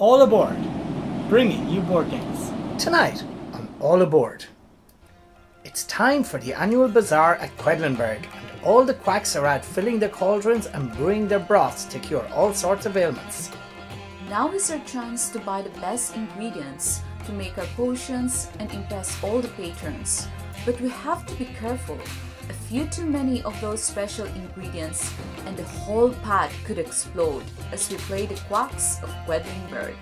All Aboard, bringing you board games. Tonight on All Aboard. It's time for the annual bazaar at Quedlinburg, and all the quacks are out filling their cauldrons and brewing their broths to cure all sorts of ailments. Now is our chance to buy the best ingredients to make our potions and impress all the patrons. But we have to be careful. A few too many of those special ingredients and the whole pot could explode as we play the quacks of Quedlinburg.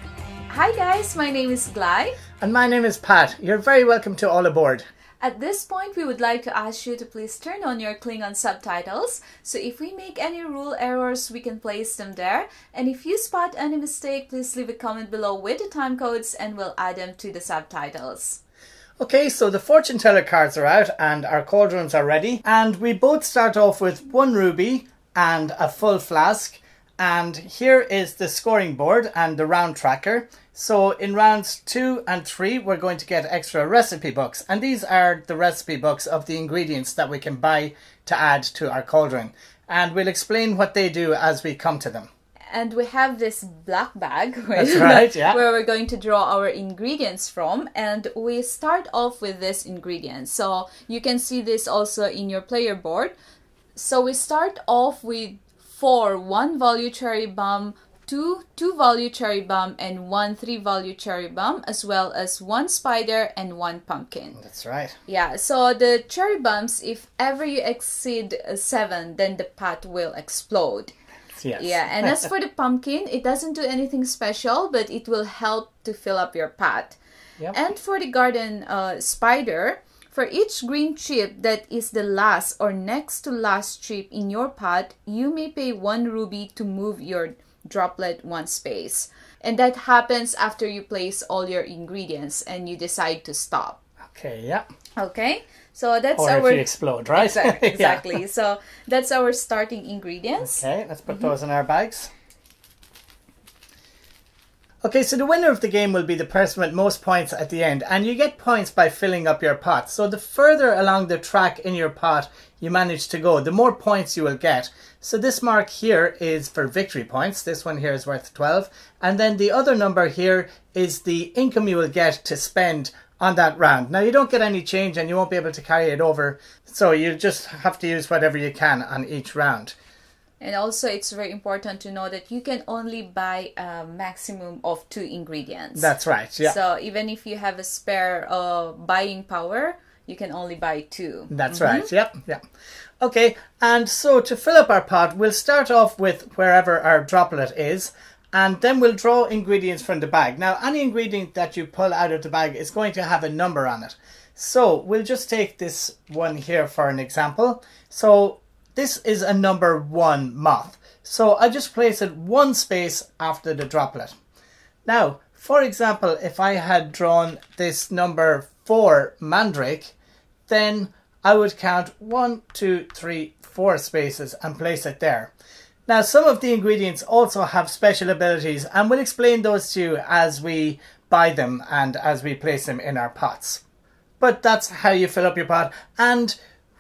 Hi guys, my name is Glai. And my name is Pat. You're very welcome to All Aboard. At this point, we would like to ask you to please turn on your Klingon subtitles. So if we make any rule errors, we can place them there. And if you spot any mistake, please leave a comment below with the time codes and we'll add them to the subtitles. Okay, so the fortune teller cards are out and our cauldrons are ready. And we both start off with one ruby and a full flask. And here is the scoring board and the round tracker. So in rounds two and three, we're going to get extra recipe books. And these are the recipe books of the ingredients that we can buy to add to our cauldron. And we'll explain what they do as we come to them. And we have this black bag That's right, yeah. where we're going to draw our ingredients from. And we start off with this ingredient. So you can see this also in your player board. So we start off with four one value cherry bomb, two two value cherry bomb, and one three value cherry bomb, as well as one spider and one pumpkin. That's right. Yeah, so the cherry bombs, if ever you exceed seven, then the pot will explode. Yes. Yeah, and as for the pumpkin, it doesn't do anything special, but it will help to fill up your pot. Yep. And for the garden uh, spider, for each green chip that is the last or next to last chip in your pot, you may pay one ruby to move your droplet one space. And that happens after you place all your ingredients and you decide to stop. Okay, yeah. Okay? So that's Or our if you explode, right? Exact- Yeah. exactly. So that's our starting ingredients. Okay, let's put mm-hmm. those in our bags. Okay, so the winner of the game will be the person with most points at the end, and you get points by filling up your pot. So the further along the track in your pot you manage to go, the more points you will get. So this mark here is for victory points. This one here is worth 12. And then the other number here is the income you will get to spend on that round. Now you don't get any change and you won't be able to carry it over. So you just have to use whatever you can on each round. And also, it's very important to know that you can only buy a maximum of two ingredients. That's right. Yeah. So even if you have a spare uh, buying power, you can only buy two. That's right. Yep. Yep. Okay. And so to fill up our pot, we'll start off with wherever our droplet is, and then we'll draw ingredients from the bag. Now, any ingredient that you pull out of the bag is going to have a number on it. So we'll just take this one here for an example. So this is a number one moth. So I just place it one space after the droplet. Now, for example, if I had drawn this number four mandrake, then I would count one, two, three, four spaces and place it there. Now, some of the ingredients also have special abilities, and we'll explain those to you as we buy them and as we place them in our pots. But that's how you fill up your pot. And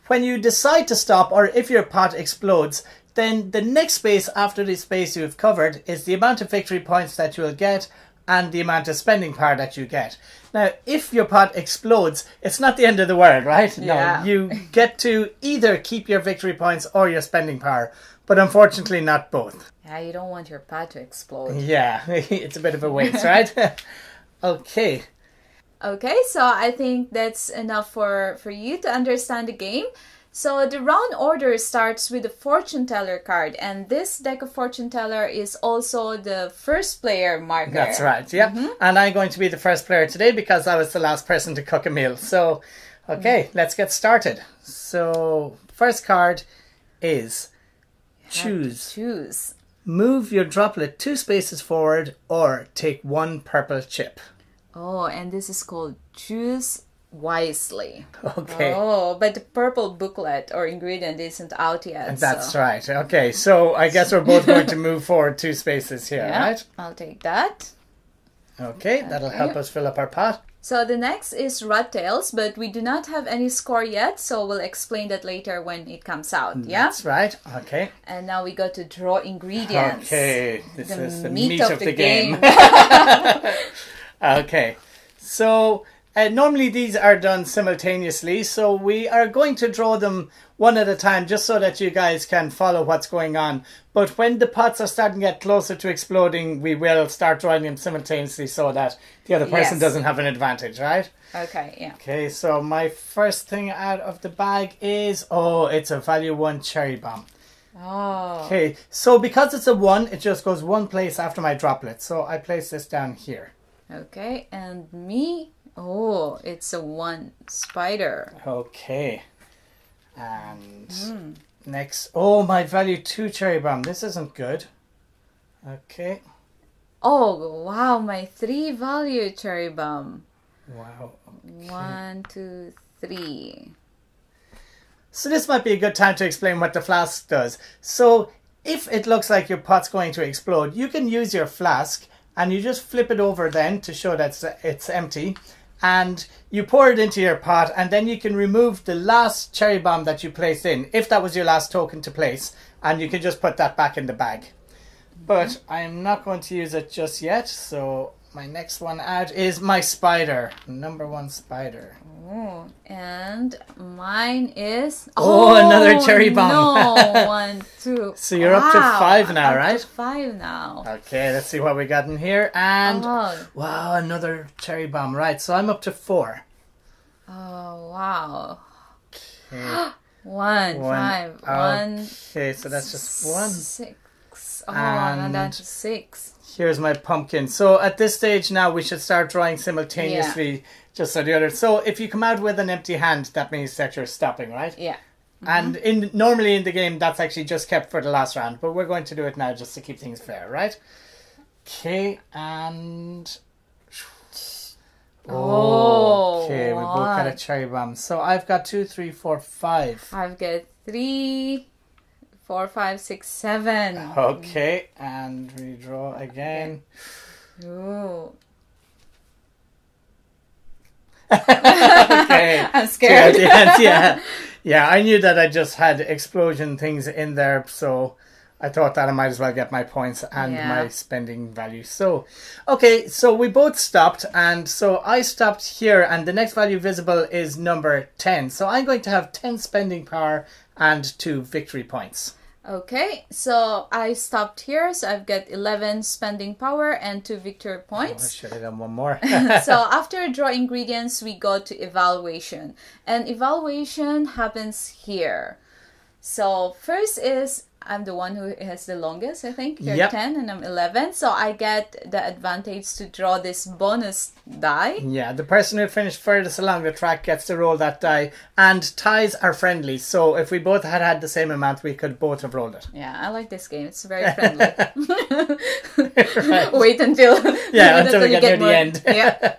when you decide to stop, or if your pot explodes, then the next space after the space you've covered is the amount of victory points that you will get and the amount of spending power that you get. Now, if your pot explodes, it's not the end of the world, right? Yeah. No, you get to either keep your victory points or your spending power, but unfortunately not both. Yeah, you don't want your pot to explode. Yeah, it's a bit of a waste, right? okay. Okay, so I think that's enough for, for you to understand the game. So the round order starts with the fortune teller card, and this deck of fortune teller is also the first player marker. That's right, yep. Mm-hmm. And I'm going to be the first player today because I was the last person to cook a meal. So, okay, mm-hmm. let's get started. So, first card is choose. Choose. Move your droplet two spaces forward or take one purple chip. Oh, and this is called choose wisely. Okay. Oh, but the purple booklet or ingredient isn't out yet. That's so. right. Okay, so I guess we're both going to move forward two spaces here, Yeah, right? I'll take that. Okay, that'll help us fill up our pot. So the next is rat tails, but we do not have any score yet, so we'll explain that later when it comes out. Yeah. That's right. Okay. And now we go to draw ingredients. Okay. This The is the meat meat, of of, the game. game. okay. So uh, normally these are done simultaneously, so we are going to draw them one at a time just so that you guys can follow what's going on. But when the pots are starting to get closer to exploding, we will start drawing them simultaneously so that the other person Yes. doesn't have an advantage, right? Okay, yeah. Okay, so my first thing out of the bag is oh, it's a value one cherry bomb. Oh. Okay, so because it's a one, it just goes one place after my droplet. So I place this down here. Okay, and me? Oh, it's a one spider. Okay. And Hmm. next, oh, my value two cherry bomb. This isn't good. Okay. Oh, wow, my three value cherry bomb. Wow. One, two, three. So this might be a good time to explain what the flask does. So if it looks like your pot's going to explode, you can use your flask and you just flip it over then to show that it's empty. And you pour it into your pot, and then you can remove the last cherry bomb that you placed in, if that was your last token to place, and you can just put that back in the bag. But I'm not going to use it just yet, so my next one out is my spider, number one spider. Oh, and mine is Oh, another oh, cherry bomb. No, one, two. So you're up to five now, up to right? five now. Okay, let's see what we got in here. And Oh, wow, another cherry bomb. Right, so I'm up to four. oh, wow. Okay, One, One. one, okay so that's just one. six. Oh, and And- that's six. Here's my pumpkin. So at this stage now, we should start drawing simultaneously, just so the other. So if you come out with an empty hand, that means that you're stopping, right? Yeah. Mm-hmm. And in normally in the game, that's actually just kept for the last round, but we're going to do it now just to keep things fair, right? Okay, and. Oh, okay, we both got a cherry bomb. So I've got two, three, four, five. I've got three, four, five, six, seven. Okay, and redraw again. Ooh. Okay. I'm scared. the yeah, yeah. I knew that I just had explosion things in there, so I thought that I might as well get my points and Yeah. my spending value. So, okay, so we both stopped, and so I stopped here, and the next value visible is number ten. So I'm going to have ten spending power and two victory points. Okay, so I stopped here, so I've got 11 spending power and 2 victory Oh, I points. should have done one more. so after draw ingredients, we go to evaluation. And evaluation happens here. So first is I'm the one who has the longest, I think. You're Yep. 10 and I'm 11. So I get the advantage to draw this bonus die. Yeah, the person who finished furthest along the track gets to roll that die, and ties are friendly. So if we both had had the same amount, we could both have rolled it. Yeah, I like this game. It's very friendly. Wait until Yeah, wait until we you get near the end. yeah.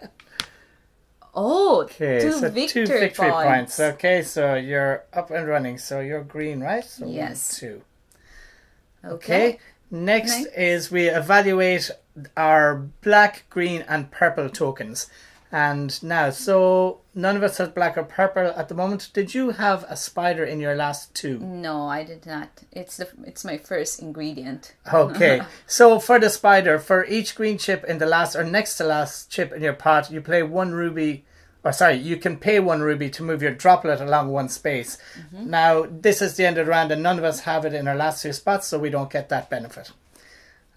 Oh, Okay, two so victory, two victory points. points. Okay, so you're up and running. So you're green, right? So one, Yes. two. Okay. Okay. Next, Next. is we evaluate our black, green, and purple tokens. And now, so none of us has black or purple at the moment. Did you have a spider in your last two? No, I did not. It's the it's my first ingredient. Okay, so for the spider, for each green chip in the last or next to last chip in your pot, you play one ruby, or sorry, you can pay one ruby to move your droplet along one space. Mm-hmm. Now, this is the end of the round, and none of us have it in our last two spots, so we don't get that benefit.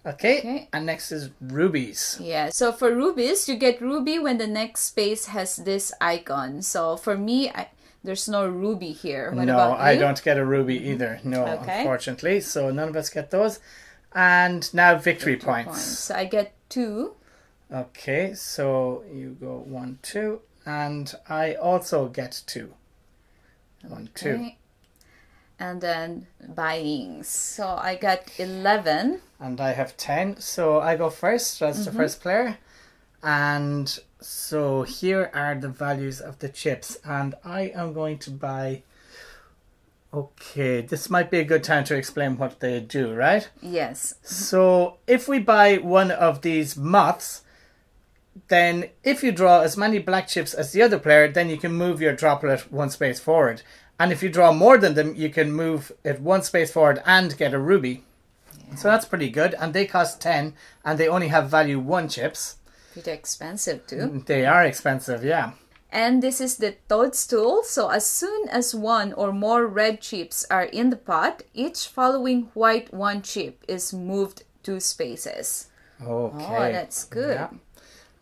Okay, Okay. and next is rubies. Yeah. So for rubies, you get ruby when the next space has this icon. So for me, I, there's no ruby here. What no, I don't get a ruby mm-hmm. either. No, Okay. unfortunately, so none of us get those. And now victory, points. So I get two. Okay, so you go one, two, and I also get two. One, two. Okay. And then buying. So I got eleven. And I have ten, so I go first as the mm-hmm. first player. And so here are the values of the chips, and I am going to buy. Okay, this might be a good time to explain what they do, right? Yes. So if we buy one of these moths, then if you draw as many black chips as the other player, then you can move your droplet one space forward. And if you draw more than them, you can move it one space forward and get a ruby. So that's pretty good. And they cost 10 and they only have value 1 chips. Pretty expensive too. Mm, they are expensive, yeah. And this is the toadstool. So as soon as one or more red chips are in the pot, each following white one chip is moved two spaces. Okay. Oh, that's good. Yeah.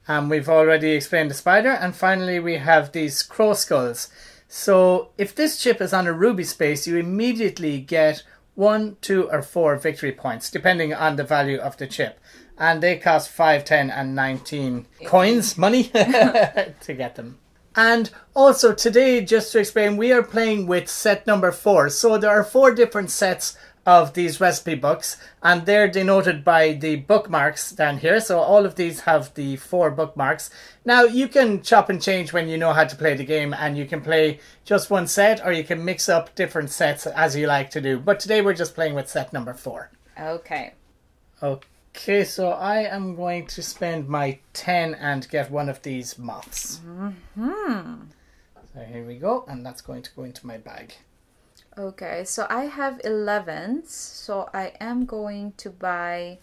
And we've already explained the spider. And finally, we have these crow skulls. So if this chip is on a ruby space, you immediately get one, two, or four victory points, depending on the value of the chip. And they cost 5, 10, and 19 coins, money, to get them. And also today, just to explain, we are playing with set number four. So there are four different sets of these recipe books and they're denoted by the bookmarks down here. So all of these have the four bookmarks. Now you can chop and change when you know how to play the game and you can play just one set or you can mix up different sets as you like to do. But today we're just playing with set number four. Okay. okay so i am going to spend my 10 and get one of these moths. Hmm. so here we go and that's going to go into my bag Okay, so I have 11, so I am going to buy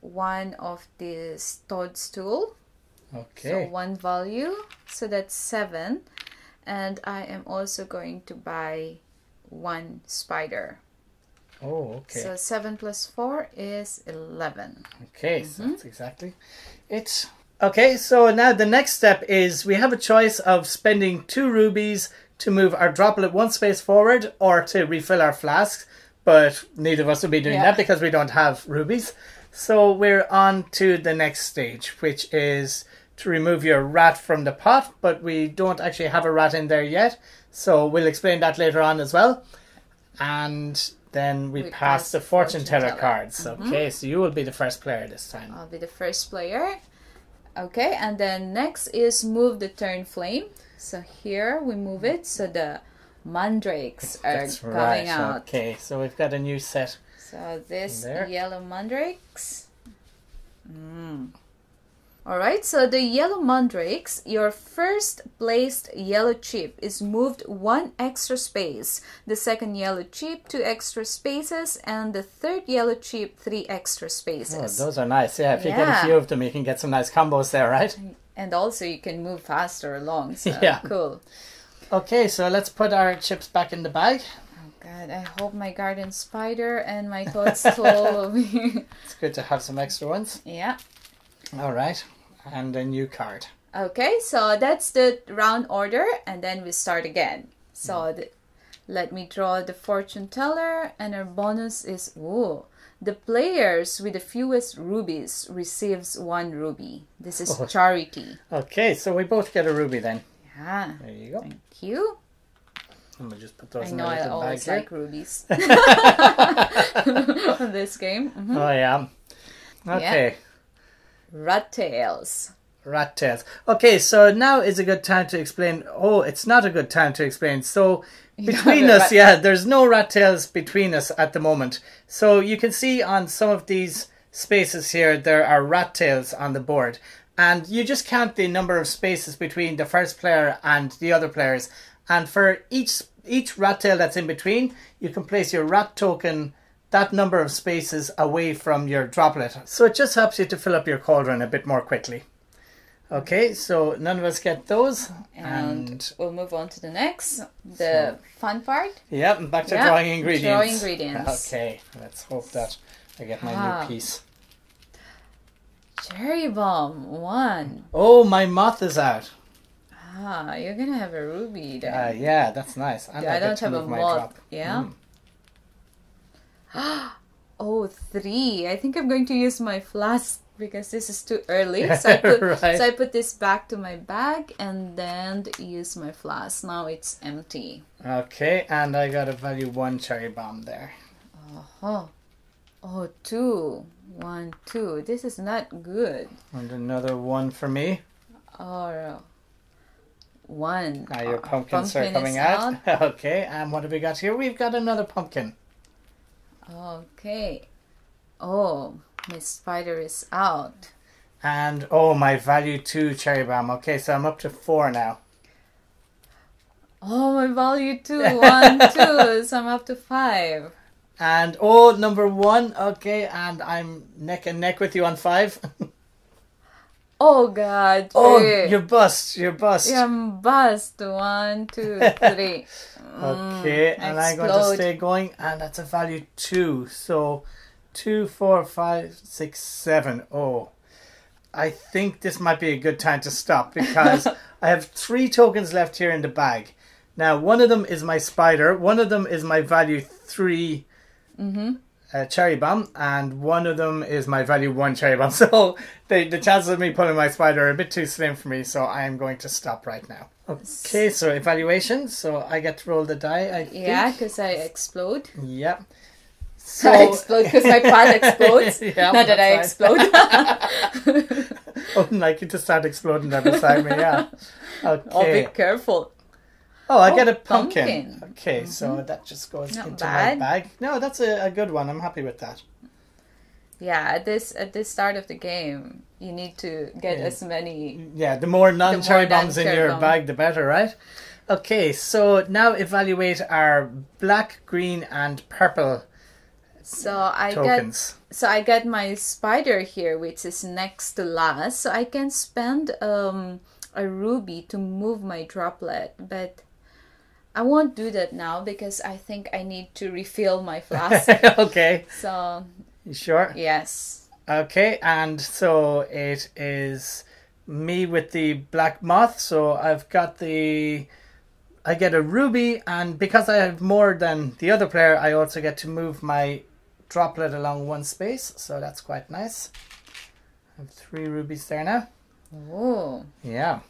one of this toadstool. Okay So one value, so that's 7. And I am also going to buy one spider. oh okay So 7 plus 4 is 11. Okay, so mm-hmm. that's exactly it. Okay, so now the next step is we have a choice of spending two rubies to move our droplet one space forward or to refill our flasks, but neither of us will be doing Yeah. that because we don't have rubies. So we're on to the next stage, which is to remove your rat from the pot, but we don't actually have a rat in there yet. So we'll explain that later on as well. And then we, We pass, pass the fortune fortune teller teller. Mm-hmm. cards. Okay, so you will be the first player this time. I'll be the first player. Okay, and then next is move the turn flame. So here we move it so the mandrakes are That's coming right. out. Okay, so we've got a new set. So this There. yellow mandrakes. Mm. All right, so the yellow mandrakes, your first placed yellow chip is moved one extra space. The second yellow chip, two extra spaces, and the third yellow chip, three extra Oh, spaces. those are nice. Yeah, if you get a few of them, you can get some nice combos there, right? And also you can move faster along. So Yeah. cool. Okay, so let's put our chips back in the bag. Oh God, I hope my garden spider and my toadstool be. It's good to have some extra ones. yeah. All right, and a new card. Okay, so that's the round order, and then we start again. So Mm. the, let me draw the fortune teller, and our bonus is ooh. The players with the fewest rubies receives one ruby. This is Oh. charity. Okay, so we both get a ruby then. Yeah. There you go. Thank you. I'm gonna just put those I in know I always here. like rubies. this game. Mhm. Oh yeah. Okay. Rat tails. Rat tails. Okay, so now is a good time to explain. Oh, it's not a good time to explain. So between us, rat- yeah, there's no rat tails between us at the moment. So you can see on some of these spaces here, there are rat tails on the board. And you just count the number of spaces between the first player and the other players. And for each each rat tail that's in between, you can place your rat token that number of spaces away from your droplet. So it just helps you to fill up your cauldron a bit more quickly. Okay, so none of us get those. And, And, we'll move on to the next. The fun part. yep, and back to Yeah, drawing ingredients. drawing ingredients. Okay, let's hope that I get my Ah. new piece. Cherry bomb. One. Oh, my moth is out. Ah, you're gonna have a ruby then. Uh, yeah, that's nice. And I get don't have a moth. Yeah. Mm. Oh, three. I think I'm going to use my flask because this is too early. So I put, Right. so I put this back to my bag and then use my flask. Now it's empty. Okay, and I got a value one cherry bomb there. Oh, oh, two. One, two. This is not good. And another one for me. Or uh, one. Now your Oh, pumpkins are pumpkin coming is out. okay, and what have we got here? We've got another pumpkin. Okay. Oh, my spider is out. And oh, my value two cherry bomb. Okay, so I'm up to four now. Oh, my value two, one, two. So I'm up to five. And oh, number one. Okay, and I'm neck and neck with you on five. Oh God. oh, three. you're bust. You're bust. Yeah, I'm bust. One, two, three. Okay, and I'm going to stay going, and that's a value two. So, two, four, five, six, seven. Oh, I think this might be a good time to stop because I have three tokens left here in the bag. Now, one of them is my spider, one of them is my value 3 uh, cherry bomb, and one of them is my value one cherry bomb. So, the, the chances of me pulling my spider are a bit too slim for me, so I am going to stop right now. Okay, so evaluation. So I get to roll the die. I. Yeah, because I explode. Yep. I So I explode because my part explodes. Yeah, Not that I explode. I would like you to start exploding there beside me. Yeah. Okay. oh, be careful. Oh, I Oh, get a pumpkin. pumpkin. Mm-hmm. Okay, so that just goes Not into bad. my bag. No, that's a, a good one. I'm happy with that. Yeah, at this at this start of the game, you need to get Yeah. as many. Yeah, the more non-cherry more bombs in your bomb. bag, the better, right? Okay, so now evaluate our black, green, and purple So I get so I get my spider here, which is next to last. So I can spend um a ruby to move my droplet, but I won't do that now because I think I need to refill my flask. okay, so you sure? yes, Okay, and so it is me with the black moth. So I've got the. I get a ruby, and because I have more than the other player, I also get to move my droplet along one space. So that's quite nice. I have three rubies there now. oh Yeah.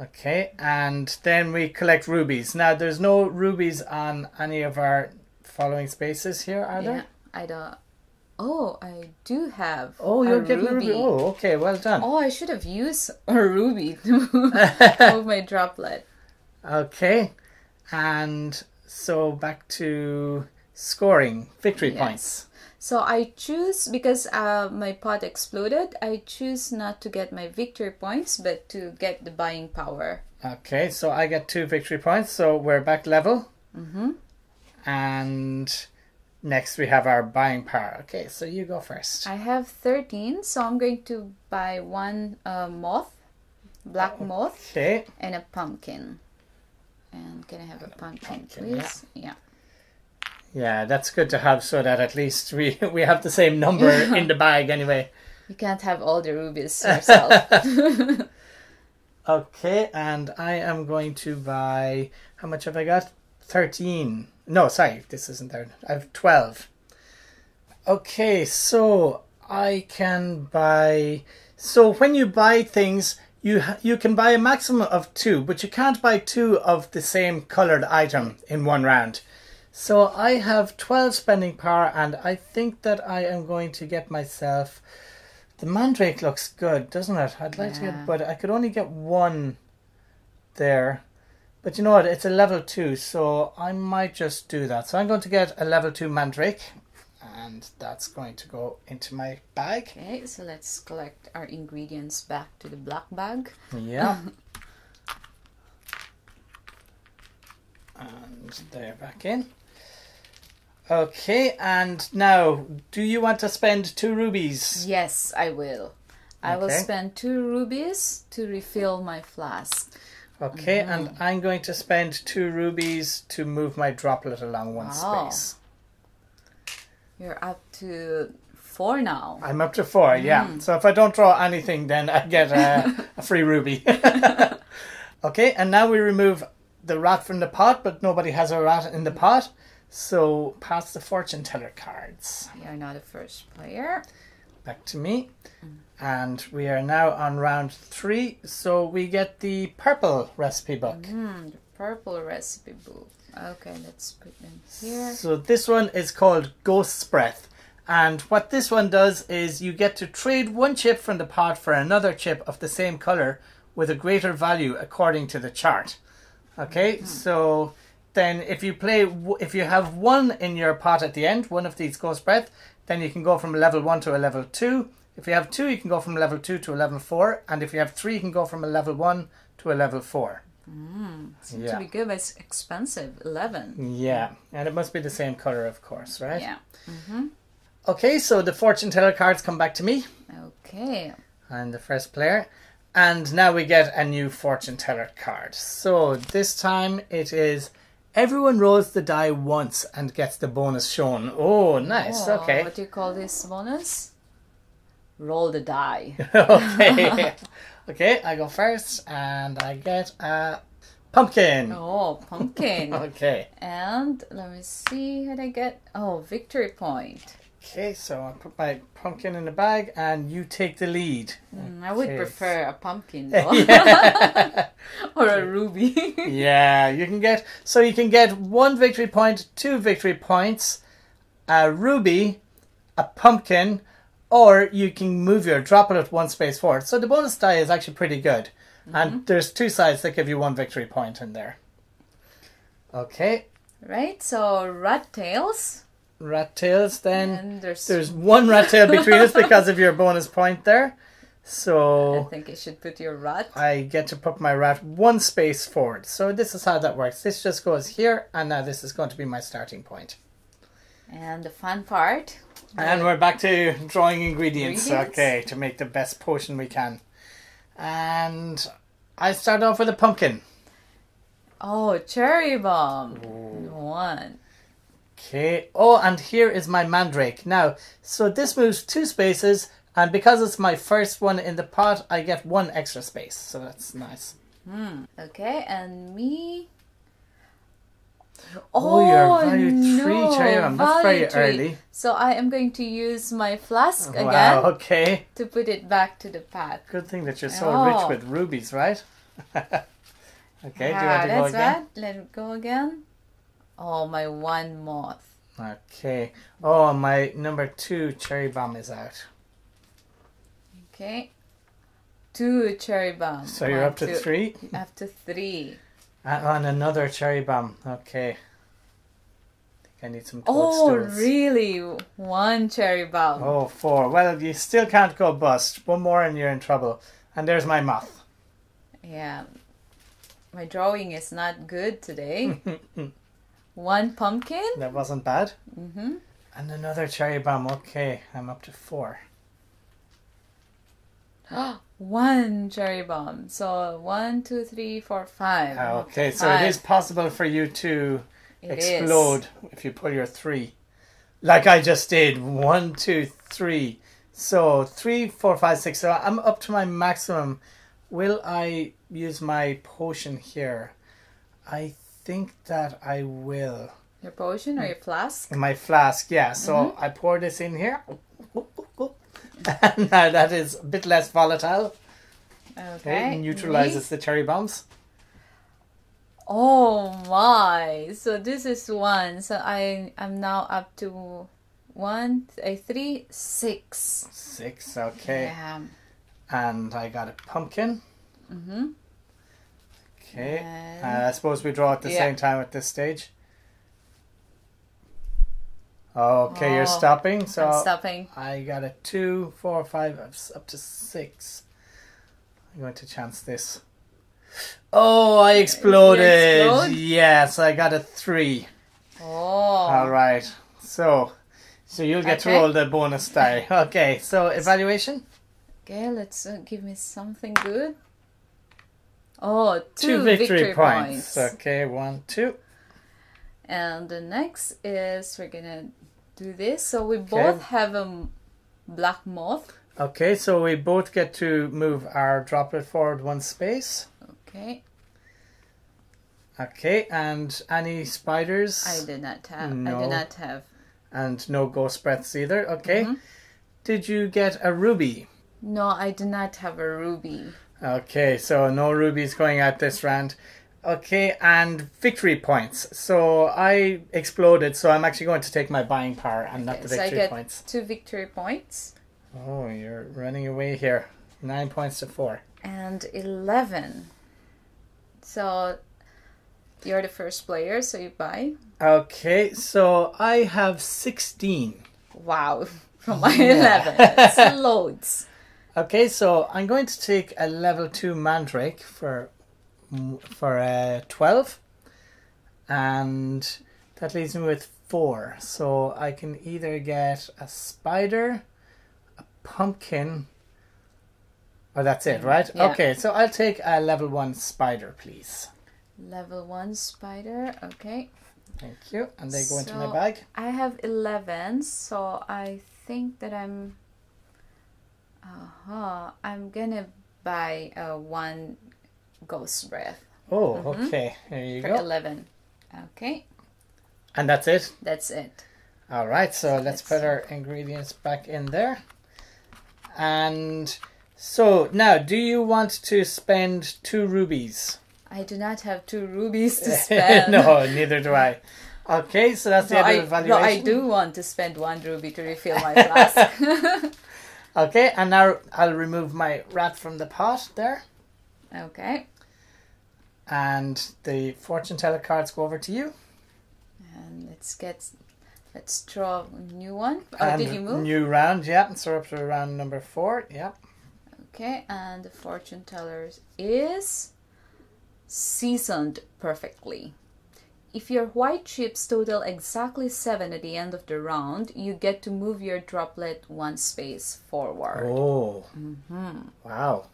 Okay, and then we collect rubies. Now, there's no rubies on any of our following spaces here, are yeah, there? I don't. Oh, I do have. Oh, you're getting a ruby. Oh, okay, well done. Oh, I should have used a ruby to move my droplet. Okay, and so back to scoring victory Yes. points. So I choose because uh, my pot exploded. I choose not to get my victory points, but to get the buying power. Okay, so I get two victory points, so we're back level. Mm-hmm. And next we have our buying power. Okay, so you go first. I have thirteen, so I'm going to buy one uh, moth, black moth, Okay, and a pumpkin. And can I have a pumpkin, pumpkin, please? Yeah. yeah, that's good to have so that at least we, we have the same number in the bag anyway. You can't have all the rubies yourself. Okay, and I am going to buy. How much have I got? 13. No, sorry, this isn't there. I have 12. Okay, so I can buy. So when you buy things, you you can buy a maximum of two, but you can't buy two of the same colored item in one round. So I have 12 spending power, and I think that I am going to get myself. The mandrake looks good, doesn't it? I'd like to get, but I could only get one there. But you know what? It's a level two, so I might just do that. So I'm going to get a level two mandrake, and that's going to go into my bag. okay, so let's collect our ingredients back to the black bag. Yeah. and they're back in. Okay, and now, do you want to spend two rubies? Yes, I will. I will Okay. spend two rubies to refill my flask. Okay, Mm-hmm. and I'm going to spend two rubies to move my droplet along one Wow. space. You're up to four now. I'm up to four, yeah. So if I don't draw anything, then I get a, a free ruby. okay, and now we remove the rat from the pot, but nobody has a rat in the pot. So pass the fortune teller cards. You're now the first player. Back to me. And we are now on round three. So we get the purple recipe book. Hmm, the purple recipe book. Okay, let's put them here. So this one is called Ghost's Breath. And what this one does is you get to trade one chip from the pot for another chip of the same color with a greater value according to the chart. Okay, so then if you play, if you have one in your pot at the end, one of these Ghost Breath, then you can go from a level one to a level two. If you have two, you can go from a level two to a level four, and if you have three, you can go from a level one to a level four. Hmm, seems Yeah. to be good, but it's expensive. 11. Yeah, and it must be the same color, of course, right? Yeah. Mm-hmm. Okay, so the fortune teller cards come back to me. Okay. I'm the first player. And now we get a new fortune teller card. So this time it is everyone rolls the die once and gets the bonus shown. Oh, nice. Oh, Okay. What do you call this bonus? Roll the die. okay. okay, I go first and I get a pumpkin. Oh, pumpkin. Okay. and let me see what I get. Oh, victory point. Okay, so I put my pumpkin in the bag and you take the lead. Mm, I would Okay. prefer a pumpkin though. yeah. or a ruby. yeah, you can get so you can get one victory point, two victory points, a ruby, a pumpkin, or you can move your droplet one space forward. So the bonus die is actually pretty good. And there's two sides that give you one victory point in there. Okay. right, so rat tails. Rat tails then. there's, There's one rat tail between us because of your bonus point there. So I think you should put your rat. I get to put my rat one space forward. So this is how that works. This just goes here, and now this is going to be my starting point. And the fun part. And we're back to drawing ingredients, Ingredients? okay, to make the best potion we can. And I start off with a pumpkin. Oh, cherry bomb. One. Okay. Oh, and here is my mandrake. Now, so this moves two spaces, and because it's my first one in the pot, I get one extra space. So that's nice. Hmm. Okay, and me. Oh, you're oh, value three no, cherry bomb. That's very value three. early. So I am going to use my flask again Okay. to put it back to the pot. Good thing that you're so Oh. rich with rubies, right? okay. do you want to go again? right. Let it go again. Oh, my one moth. Okay. Oh, my number two cherry bomb is out. Okay. Two cherry bomb. So you're One, up to two. three. Up to three. Uh, and on another cherry bomb. Okay. I I need some Oh, toadstools. really? One cherry bomb. Oh, four. Well, you still can't go bust. One more and you're in trouble. And there's my moth. Yeah. My drawing is not good today. One pumpkin. That wasn't bad. Mm-hmm. And another cherry bomb. Okay, I'm up to four. One cherry bomb. So one, two, three, four, five. Ah, Okay, so Five. it is possible for you to It is. explode if you pull your three. Like I just did. One, two, three. So three, four, five, six. So I'm up to my maximum. Will I use my potion here? I think that I will. Your potion or your flask? My flask, yeah. So Mm-hmm. I pour this in here. And now that is a bit less volatile. Okay. Okay, neutralizes the cherry bombs. Oh my! So this is one. So I I'm now up to one, a three, six. Six, okay. Yeah. And I got a pumpkin. Mm-hmm. Okay. Uh, I suppose we draw at the Yeah. same time at this stage. Okay, you're Oh, stopping. So I'm stopping. I got a two, four, five, up to six. I'm going to chance this. Oh, I exploded. explode? Yes, I got a three. Oh. All right. So, so you'll get to roll the bonus die. Okay. So evaluation. Okay, let's uh, give me something good. Oh, Two, two, victory, points. points. Okay, one, two. And the next is we're gonna do this. So we both have a black moth. Okay, so we both get to move our droplet forward one space. Okay, Okay, and any spiders? I did not have. I No. did not have. And no ghost breaths either. Okay. Mhm. Did you get a ruby? No, I did not have a ruby. Okay, so no rubies going out this round. Okay, and victory points. So I exploded, so I'm actually going to take my buying power and not Okay, the so I get points. two victory points Oh, you're running away here. Nine points to four. and eleven. So you're the first player, so you buy. Okay, so I have 16. Wow, from my 11. It's loads. Okay, so I'm going to take a level two mandrake for for uh, twelve, and that leaves me with four. So I can either get a spider, a pumpkin, or that's it, right? Yeah. Okay, so I'll take a level one spider, please. Level 1 spider. Okay. Thank you, and they go into my bag. I have 11, so I think that I'm. Uh-huh. I'm gonna buy uh, one ghost breath Oh, okay. There you for go. 11. Okay, And that's it. that's it. All right, so let's put our ingredients back in there. And so now, do you want to spend two rubies? I do not have two rubies to spend. no, neither do I. Okay, so that's the No, other I, no. I do want to spend one ruby to refill my flask. Okay, and now I'll remove my rat from the pot there, okay, and the fortune teller cards go over to you. and let's get. Let's draw a new one. Oh, and did you move? New round, yeah. And so up to round number four, yeah. Okay, and the fortune teller is seasoned perfectly. If your white chips total exactly 7 at the end of the round, you get to move your droplet one space forward. Oh, Mm-hmm. wow,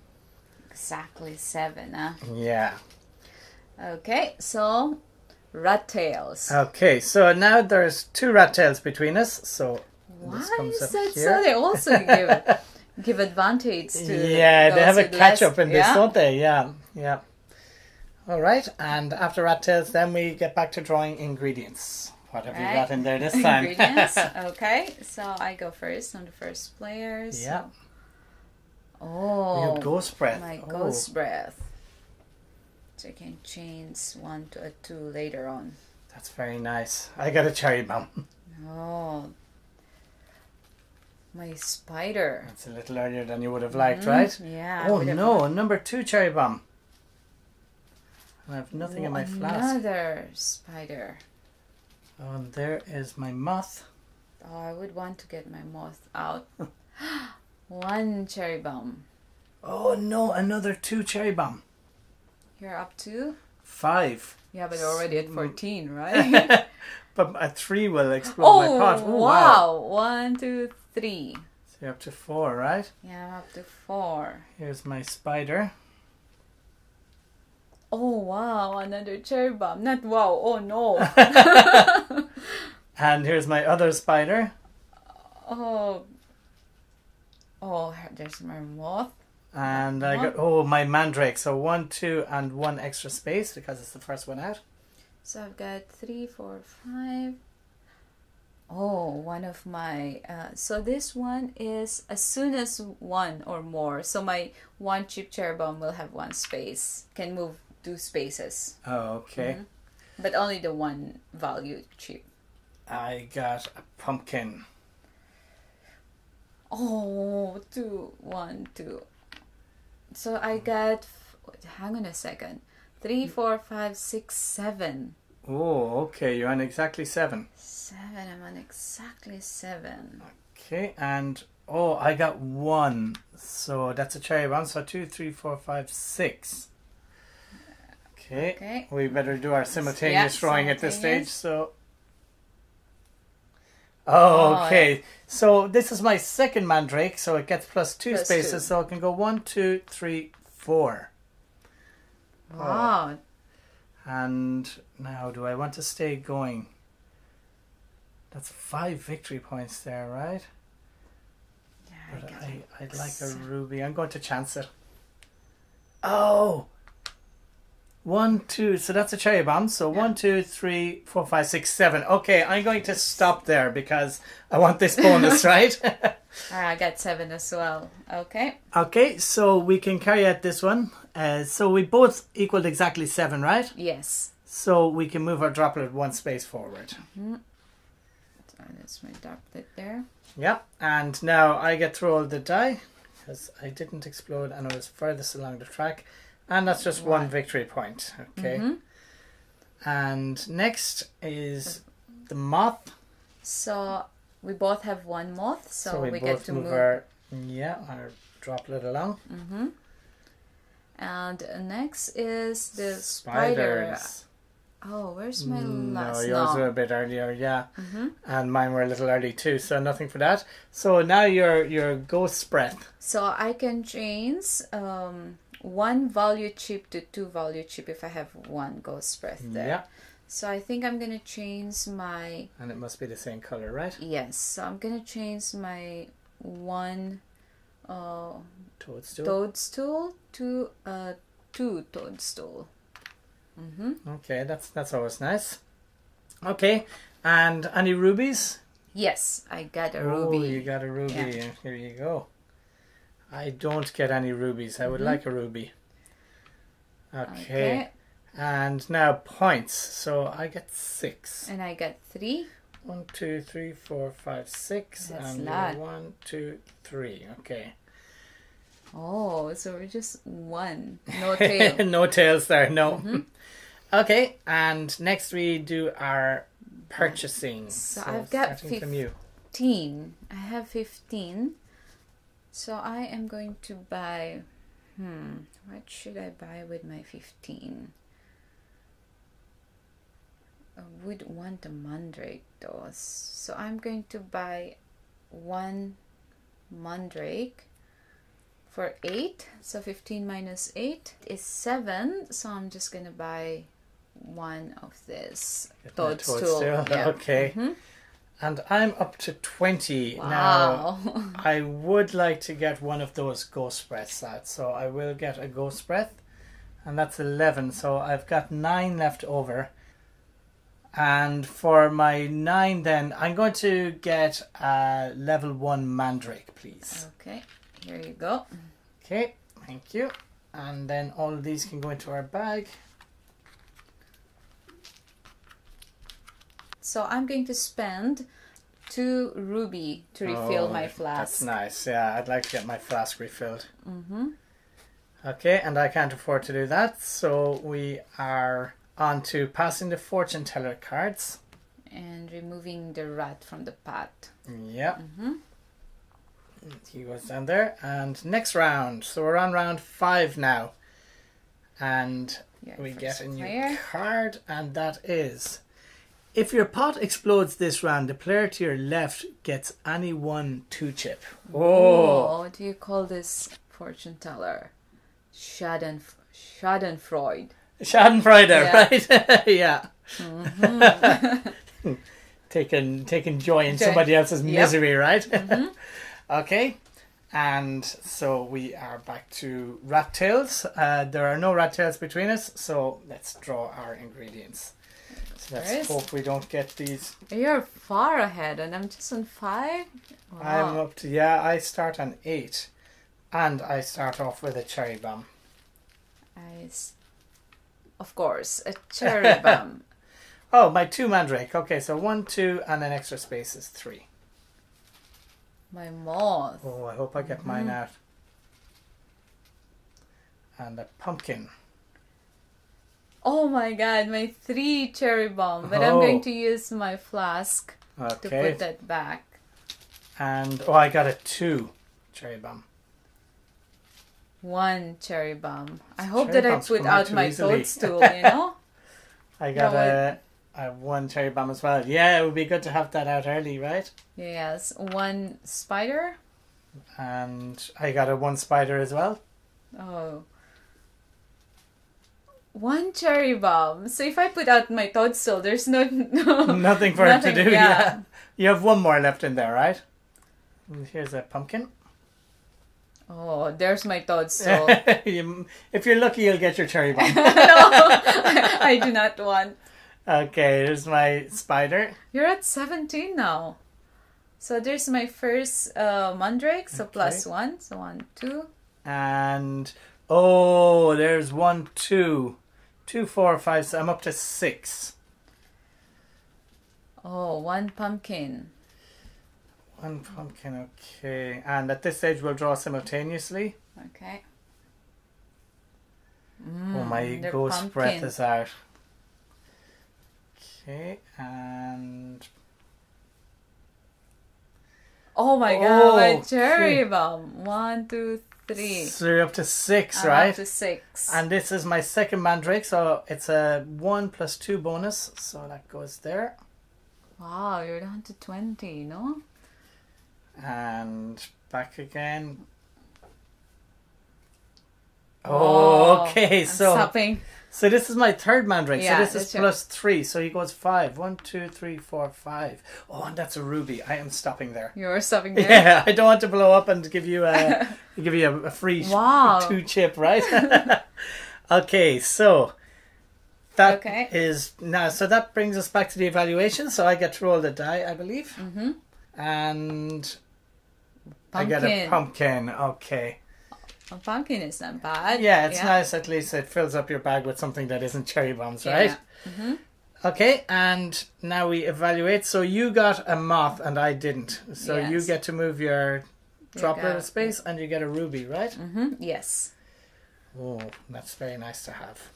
Exactly 7, huh? yeah. Okay, so rat tails. Okay, so now there's two rat tails between us. So Why is that here. so? They also give give advantage to yeah, they have a catch less- up in this, don't they? Yeah, yeah. All right, and after rat tails, then we get back to drawing ingredients. What have you got in there this time? Ingredients. okay, so I go first on the first player. so- yeah, Oh, your ghost breath. my Oh, ghost breath. So I can change one to a two later on. That's very nice. I got a cherry bomb. Oh, my spider. That's a little earlier than you would have liked, right? Mm, Yeah. Oh no, liked- number two cherry bomb. I have nothing in my flask. Another spider. Oh, and there is my moth. Oh, I would want to get my moth out. one cherry bomb. Oh no, another two cherry bomb. You're up to? Five. Yeah, but you're already at Mm. 14, right? but a three will explode oh, my pot. Oh, wow. One, two, three. So you're up to four, right? Yeah, I'm up to four. Here's my spider. Oh, wow. Another cherry bomb. Not wow. Oh, no. And here's my other spider. oh. Oh, there's my moth. And I got, oh, my mandrake. So one, two, and one extra space because it's the first one out. So I've got three, four, five. Oh, one of my. Uh, so this one is as soon as one or more. So my one chip cherry bomb will have one space. Can move two spaces, Oh, okay. Mhm. but only the one value chip. I got a pumpkin. Oh, two, one, two. So I got. Hang on a second. Three, four, five, six, seven. Oh, okay. You're on exactly seven. Seven. I'm on exactly seven. Okay, and oh, I got one. So that's a cherry bomb. So two, three, four, five, six. Okay. Okay. We better do our simultaneous Yeah, drawing at this stage. So. Oh, Oh, okay. So this is my second mandrake, so it gets plus two Plus spaces, two. so it can go one, two, three, four. Wow. Oh. And now, do I want to stay going? That's five victory points there, right? Yeah, But I I'd like a ruby. I'm going to chance it. Oh! One, two. So that's a cherry bomb. So Yeah. one, two, three, four, five, six, seven. Okay, I'm going to stop there because I want this bonus, right? I got seven as well. Okay. okay, so we can carry out this one. Uh, so we both equaled exactly seven, right? Yes. So we can move our droplet one space forward. So that's my droplet there. Yeah, and now I get to roll the die because I didn't explode and I was furthest along the track, and that's just one victory point. Okay, Mhm. and next is the moth. So We both have one moth, so, we, we, both get to move, move. our yeah our droplet along. hmm And next is the spider. Spiders. Oh, where's my Mm, last? No, yours no. were a bit earlier, yeah. Mhm. And mine were a little early too, so nothing for that. So now your your ghost breath. So I can change um, one value chip to two value chip if I have one ghost breath there. Yeah. So I think I'm gonna change my And it must be the same color, right? yes. So I'm gonna change my one uh, Toadstool. toadstool to a two toadstool. Mm-hmm. Okay, that's that's always nice. Okay, and any rubies? Yes, I got a Oh, ruby. Oh, you got a ruby. Yeah. Here you go. I don't get any rubies. I would Mhm. like a ruby. Okay. Okay. And now points. So I get six. And I got three. One, two, three, four, five, six. That's and lot. one, two, three. Okay. Oh, so we're just one. No tail. no tails there. No. Mhm. Okay, and next we do our purchasing. So I've got starting from you. 15. I have 15. So I am going to buy. Hmm, what should I buy with my 15? I would want a mandrake though. So I'm going to buy one mandrake for 8. So 15 minus 8 is 7. So I'm just going to buy one of this toadstool. toadstool, Yeah. okay. Mhm. And I'm up to 20 now. I would like to get one of those ghost breaths out, so I will get a ghost breath, and that's 11. So I've got nine left over. And for my nine, then I'm going to get a level one mandrake, please. okay, here you go. Okay, thank you. And then all of these can go into our bag. So I'm going to spend two ruby to refill Oh, my flask. That's nice. Yeah, I'd like to get my flask refilled. Mm-hmm. Okay, and I can't afford to do that, so we are on to passing the fortune teller cards. And removing the rat from the pot. Yeah, Mm-hmm. he goes down there. And next round, so we're on round five now, and we get a new player. card, and that is. If your pot explodes this round, the player to your left gets any one two chip. Oh, what do you call this fortune teller? Schaden, Schadenfreude. Schadenfreude, Yeah. right? yeah. Mm-hmm. taking taking joy in Joy. somebody else's Yep. misery, right? Mhm. okay. And so we are back to rat tails. Uh, there are no rat tails between us, so let's draw our ingredients. So let's There is. hope we don't get these. You're far ahead, and I'm just on five. I'm up to yeah. I start on eight, and I start off with a cherry bomb. I s- of course, a cherry bomb. Oh, my two mandrake. Okay, so one, two, and an extra space is three. My moth. Oh, I hope I get mine Mhm. out. And a pumpkin. Oh my god, my three cherry bomb. But I'm Oh. going to use my flask to put that back. And oh, I got a two cherry bomb. One cherry bomb. I hope Cherry that I put out my easily. toadstool, you know? I got No, a, a one cherry bomb as well. Yeah, it would be good to have that out early, right? yes. One spider. And I got a one spider as well. Oh. One cherry bomb. So if I put out my toadstool, there's no, no Nothing for it to do. Yeah. yeah. You have one more left in there, right? Here's a pumpkin. Oh, there's my toadstool. If you're lucky, you'll get your cherry bomb. no, I do not want. okay, here's my spider. You're at 17 now. So there's my first uh, mandrake, so Okay. plus one. So one, two. And oh, there's one, two, two, four, five. So I'm up to six. Oh, one pumpkin. One pumpkin, okay. And at this stage, we'll draw simultaneously. Okay. oh, my Mm, ghost breath is out. Okay, and Oh my god, my Okay. cherry bomb. One, two, three. So you're up to 6 I'm right? Up to six. And this is my second mandrake, so it's a one plus two bonus, so that goes there. wow, you're down to twenty, no? And back again. Oh, okay, so stopping. So this is my third mandrake. Yeah, so this is that's your- plus three, so he goes five. One, two, three, four, five. Oh, and that's a ruby. I am stopping there. You're stopping there. Yeah, I don't want to blow up and give you a give you a, a free Wow. two chip, right? okay, so that is Okay. is now. So that brings us back to the evaluation. So I get to roll the die, I believe, Mm-hmm. and I get a pumpkin. Okay, A pumpkin is not bad. yeah, it's nice. At least it fills up your bag with something that isn't cherry bombs, right? Yeah. Okay, and now we evaluate. So you got a moth and I didn't. So you get to move your You droplet of space and you get a ruby, right? Mm-hmm. Yes. Oh, that's very nice to have.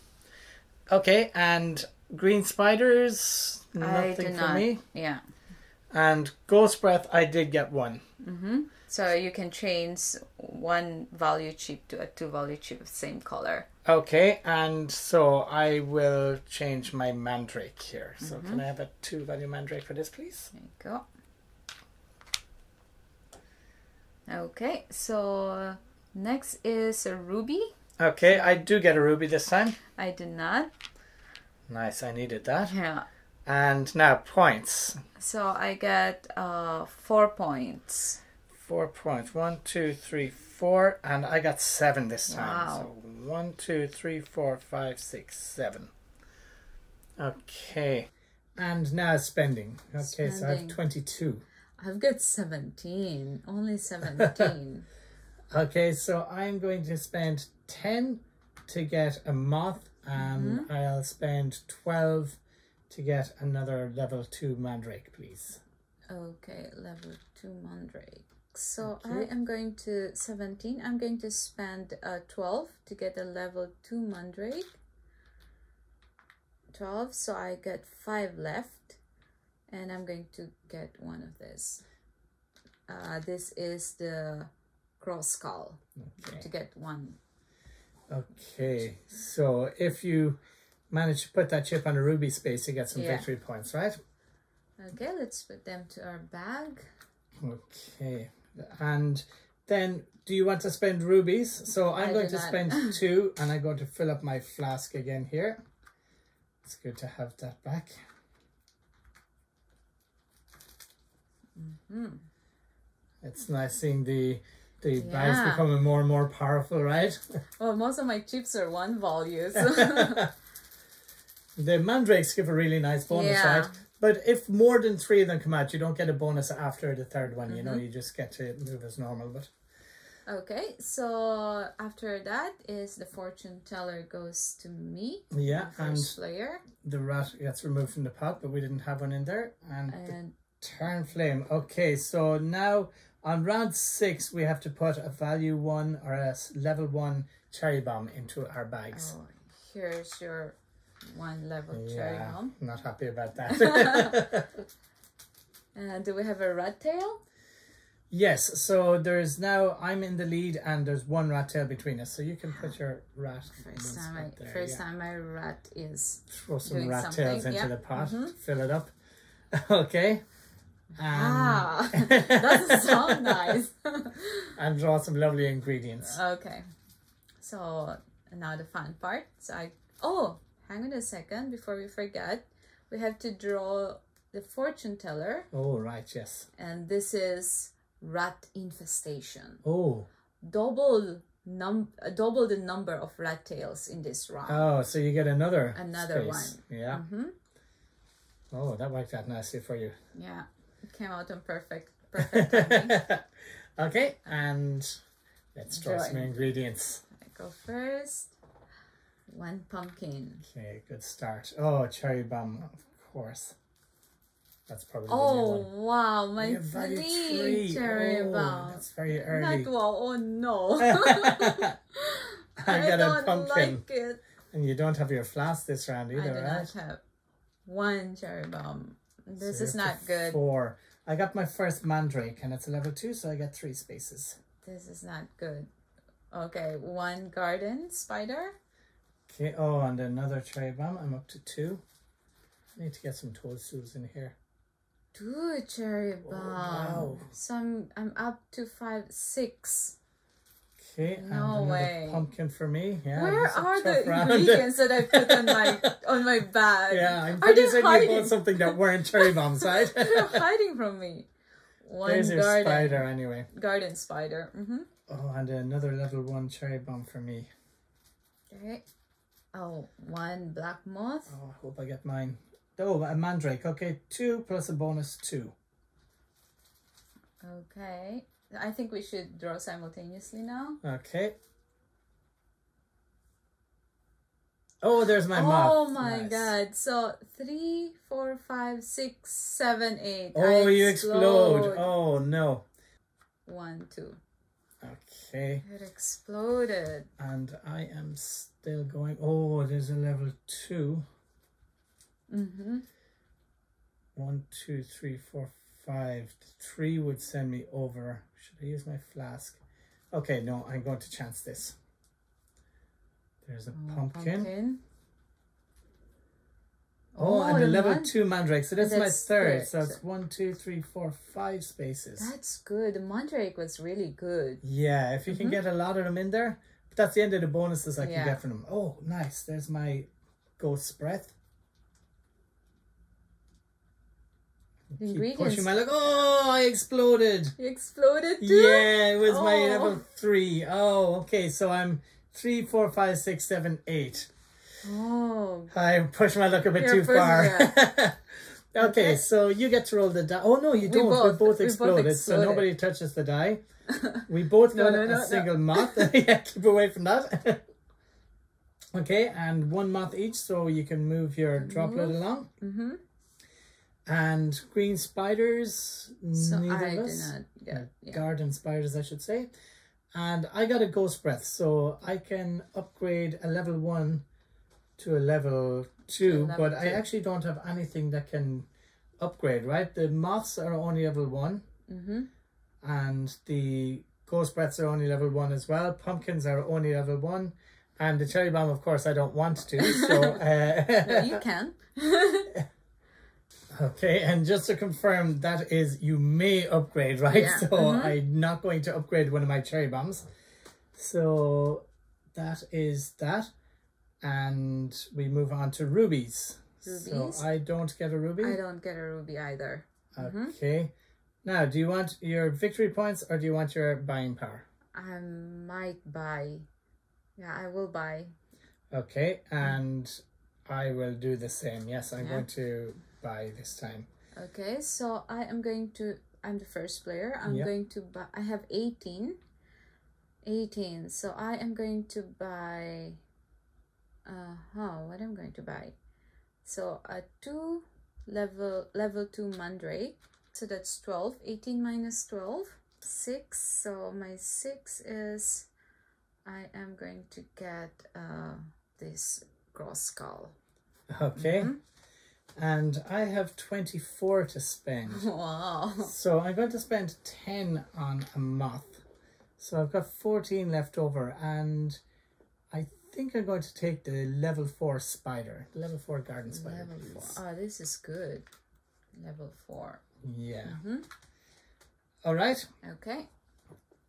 Okay, and green spiders, nothing for not. me. Yeah. And ghost breath, I did get one. So you can change one value chip to a two value chip of same color. Okay, and so I will change my mandrake here. So can I have a two value mandrake for this, please? There you go. Okay, so next is a ruby. Okay, I do get a ruby this time. I did not. Nice, I needed that. Yeah. And now points. So I get uh four points. Four points. One, two, three, four, and I got seven this time. Wow. So one, two, three, four, five, six, seven. Okay. And now spending. Okay, so I have twenty-two. I've got seventeen. Only seventeen. Okay, so I'm going to spend ten to get a moth, and Mm-hmm. I'll spend twelve to get another level two mandrake, please. okay, level two mandrake. So Okay. I am going to seventeen. I'm going to spend uh twelve to get a level two mandrake. Twelve, so I get five left, and I'm going to get one of this. Uh, this is the crow skull Okay. to get one. Okay, so if you manage to put that chip on a ruby space, you get some Yeah. victory points, right? Okay, let's put them to our bag. Okay, and then do you want to spend rubies? So I'm I going to not. spend two, and I'm going to fill up my flask again here. It's good to have that back. Mm-hmm. It's nice seeing the the bags becoming more and more powerful, right? Well, most of my chips are one value. So the mandrakes give a really nice bonus, Yeah. right? But if more than three of them come out, you don't get a bonus after the third one. Mm-hmm. You know, you just get to move as normal. But Okay, so after that is the fortune teller goes to me, yeah, the and player, the rat gets removed from the pot, but we didn't have one in there. And the turn flame. Okay, so now on round six, we have to put a value one or a level one cherry bomb into our bags. oh, here's your one level cherry yeah, bomb. not happy about that. Uh, do we have a rat tail? yes, so there's now I'm in the lead, and there's one rat tail between us. So you can put your rat. First time, I, spot there, first yeah. time my rat is. Throw some rat tails into yeah. the pot. Mhm. Fill it up. okay. And, Ah, doesn't sound nice. and draw some lovely ingredients. okay, so now the fun part. So I oh, hang on a second before we forget. We have to draw the fortune teller, Oh right, yes. and this is rat infestation. Oh, Double num double the number of rat tails in this round. oh, so you get another. Another space. Yeah. hmm Oh, that worked out nicely for you. Yeah, it came out on perfect perfect okay, and let's draw some ingredients. I go first. One pumpkin. Okay, good start. Oh, cherry bomb, of course. That's probably the Oh new one. wow, my have three cherry Oh, bomb. That's very Not early. well. Oh no. I I got a don't pumpkin. like it. And you don't have your flask this round I either, do right? not have one cherry bomb. This So is not good. Four. I got my first mandrake and it's a level two, so I get three spaces. This is not good. Okay, one garden spider. Okay, oh, and another cherry bomb. I'm up to two. I need to get some toadstools in here. Two cherry bomb. wow. So I'm, I'm up to five, six. Okay, No way. pumpkin for me. Yeah, Where this is a are the round. ingredients that I put on my on my bag? yeah, I'm pretty certain you bought something that weren't cherry bombs, right? They're hiding from me. One There's garden spider anyway. garden spider. Mm-hmm. Oh, and another level one cherry bomb for me. Okay. Oh, one black moth. Oh, I hope I get mine. Oh, a mandrake. Okay, two plus a bonus two. Okay. I think we should draw simultaneously now. Okay. Oh, there's my moth. oh my Nice. god. So three, four, five, six, seven, eight. Oh, I you explode. Oh, no. One, two. Okay. It exploded. And I am still going. Oh, there's a level two. Mm-hmm. One, two, three, four, five. Three would send me over. Should I use my flask? Okay, no, I'm going to chance this. There's a pumpkin. Oh, and oh, a the level two mandrake. So that's, my third. good. So it's one, two, three, four, five spaces. That's good. The mandrake was really good. Yeah, if you can mm-hmm. get a lot of them in there. But that's the end of the bonuses I can Yeah. get from them. Oh, nice. There's my ghost breath. The ingredients. pushing my luck. Oh, I exploded. You exploded too? Yeah, it was my Oh. level three. Oh, okay. So I'm three, four, five, six, seven, eight. Oh, I pushed my luck a bit You're too far. okay, Okay. so you get to roll the die. Oh no, you don't. we both- we both exploded, so nobody touches the die. We both No, got no, a no, no. single moth. yeah, keep away from that. okay, and one moth each, so you can move your droplet along. mm-hmm. And green spiders, So neither I of us. not. Yeah. Garden spiders, I should say. And I got a ghost breath, so I can upgrade a level one to a level two, level but I actually don't have anything that can upgrade, right? The moths are only level one, Mm-hmm. and the ghost breaths are only level one as well. Pumpkins are only level one, and the cherry bomb, of course, I don't want to. So, uh, No, you can. okay, and just to confirm, that is you may upgrade, right? Yeah, So I'm not going to upgrade one of my cherry bombs. So that is that, and we move on to rubies. Rubies? So I don't get a ruby. I don't get a ruby either. Mm-hmm. Okay. Now, do you want your victory points or do you want your buying power? I might buy. Yeah, I will buy. Okay, and I will do the same. Yes, I'm Yeah. going to buy this time. Okay, so I am going to. I'm the first player. I'm Yeah. going to buy. I have 18. 18. So I am going to buy. Uh huh. What I'm going to buy? So a two level level two mandrake. So that's 12. 18 minus 12. 6. So my 6 is. I am going to get uh this crow skull. Okay. Mm-hmm. And I have 24 to spend. Wow. So I'm going to spend 10 on a moth. So I've got 14 left over and think I'm going to take the level 4 spider. The level 4 garden spider. Level four. please. Oh, this is good. Level four. Yeah. Mm-hmm. All right. Okay.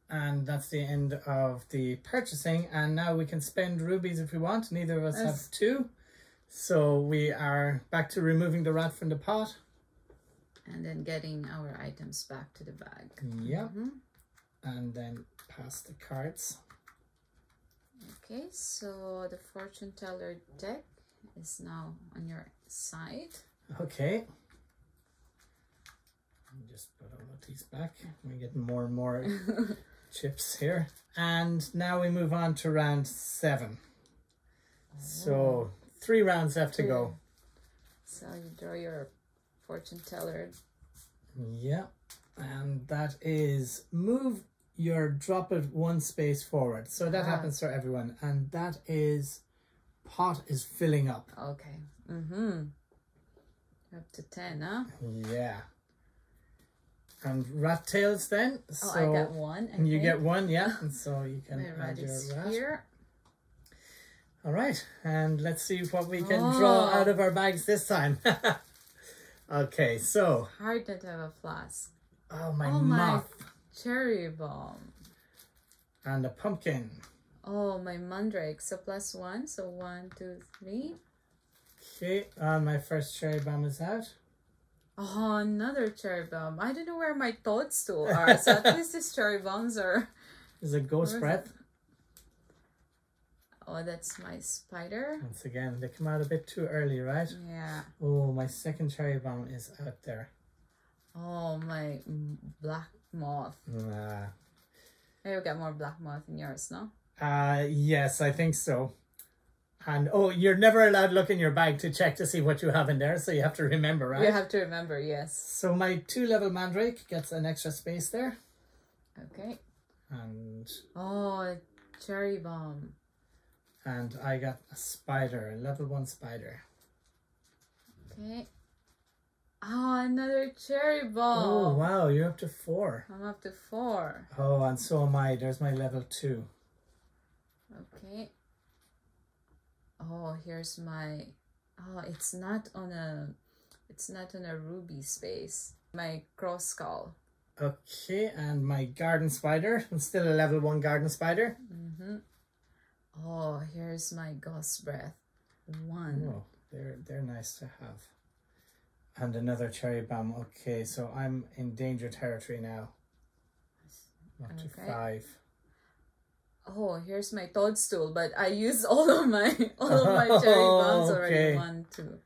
And that's the end of the purchasing. And now we can spend rubies if we want. Neither of us Yes. have two. So we are back to removing the rat from the pot. And then getting our items back to the bag. Yep. Mm-hmm. And then pass the cards. Okay, so the fortune teller deck is now on your side. Okay. Just put all of these back. We're getting more and more chips here. And now we move on to round seven. So oh. three rounds left to go. So you draw your fortune teller. Yeah. And that is move your drop it one space forward. So that Ah. happens for everyone. And that is pot is filling up. Okay. Mm-hmm. Up to 10, huh? Yeah. and rat tails then. Oh, so I got one. and you get one, yeah. And so you can add your rat. here. All right, and let's see what we can Oh. draw out of our bags this time. okay, so Hard not to have a flask. oh my oh my cherry bomb. and a pumpkin. Oh my mandrake. So plus one. So one, two, three. Okay, and my first cherry bomb is out. Oh, another cherry bomb. I don't know where my toadstool are. So at least these cherry bombs are. Is a ghost breath. Oh, that's my spider. Once again, they come out a bit too early, right? Yeah. Oh, my second cherry bomb is out there. Oh, my black moth. Nah. Maybe we got more black moth in yours, no? Uh, yes, I think so. And oh, you're never allowed to look in your bag to check to see what you have in there, so you have to remember, right? You have to remember, yes. So my two level mandrake gets an extra space there, Okay. and Oh, cherry bomb. and I got a spider, a level one spider. Okay. Oh, another cherry oh, ball. Oh wow, you're up to four. I'm up to four. Oh, and so am I. There's my level two. Okay. Oh, here's my. Oh, it's not on a. It's not on a ruby space. My crow skull. Okay, and my garden spider. I'm still a level one garden spider. Mm-hmm. Oh, here's my ghost breath. One. Oh, they're they're nice to have. And another cherry bomb. Okay, so I'm in danger territory now. Up to Okay. five. Oh, here's my toadstool, but I used all of my all of my cherry bombs already. Okay. One, two.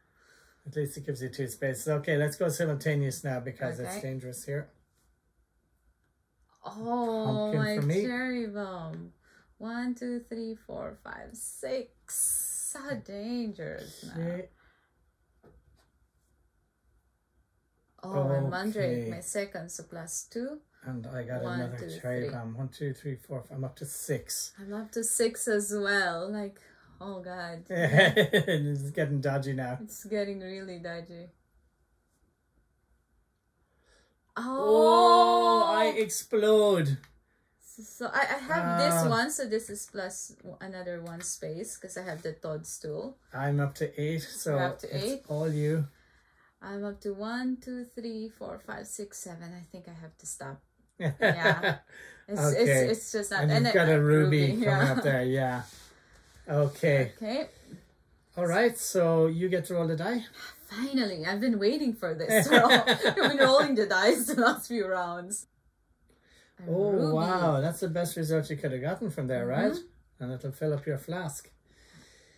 At least it gives you two spaces. Okay, let's go simultaneous now because it's dangerous here. Oh, Pumpkin my cherry bomb. One, two, three, four, five, six. Ah, so dangerous now. Okay. Oh, my mandrake, Okay. my second, so plus two. And I got One, another two, cherry three. bomb. One, two, three, four. five. I'm up to six. I'm up to six as well. Like, oh god, it's getting dodgy now. it's getting really dodgy. Oh, Oh, I explode. so I, I have Ah. this one, so this is plus another one space because I have the toadstool. I'm up to eight, so You're up to it's eight? all you. I'm up to one, two, three, four, five, six, seven. I think I have to stop. yeah. It's Okay. it's, it's just not. And you've then- got a uh, ruby, coming yeah. up there, yeah. Okay. Okay, All right, so you get to roll the die. finally, I've been waiting for this. So I've been rolling the dice the last few rounds. A Oh, ruby. wow. That's the best result you could have gotten from there, right? Mm-hmm. And it'll fill up your flask.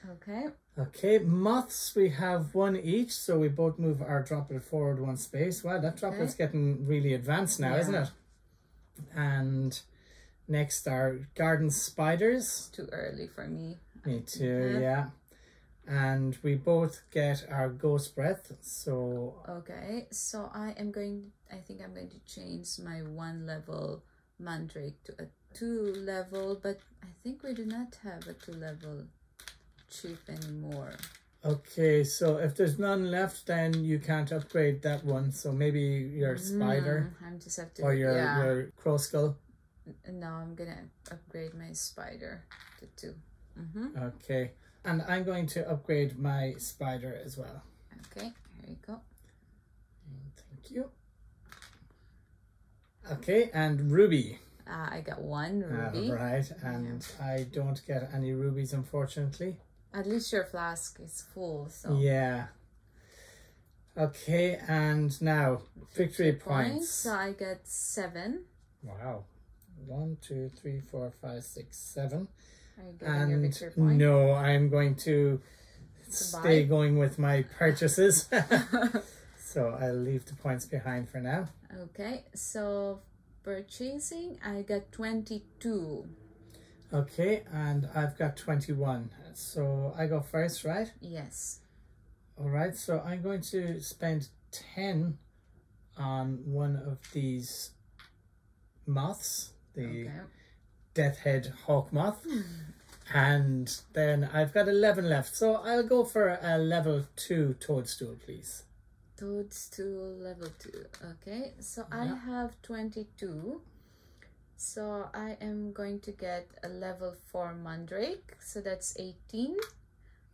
Okay. Okay, moths, we have one each, so we both move our droplet forward one space. Wow, that droplet's getting really advanced now, isn't it? And next are garden spiders. Too early for me. Me too, Okay. yeah. And we both get our ghost breath, so Okay, so I am going. I think I'm going to change my one level mandrake to a two level, but I think we do not have a two level chief anymore. okay, so if there's none left, then you can't upgrade that one. So maybe your spider Mm, I'm just have to. or your, yeah. your crow skull. No, I'm gonna upgrade my spider to two. Mm-hmm. Okay. And I'm going to upgrade my spider as well. Okay, here you go. Thank you. Okay, and ruby. Uh, I got one ruby. right, and I don't get any rubies, unfortunately. At least your flask is full, so Yeah. Okay, and now victory points. points. So I get seven. Wow. One, two, three, four, five, six, seven. Are you getting your And no, I'm going to stay going with my purchases. so I'll leave the points behind for now. Okay, so purchasing, I got 22. Okay, and I've got 21. So I go first, right? Yes. All right, so I'm going to spend 10 on one of these moths, the Okay. death head hawk moth. and then I've got 11 left. So I'll go for a level 2 toadstool, please. toadstool level 2. Okay, so I have 22. So I am going to get a level 4 mandrake. So that's 18.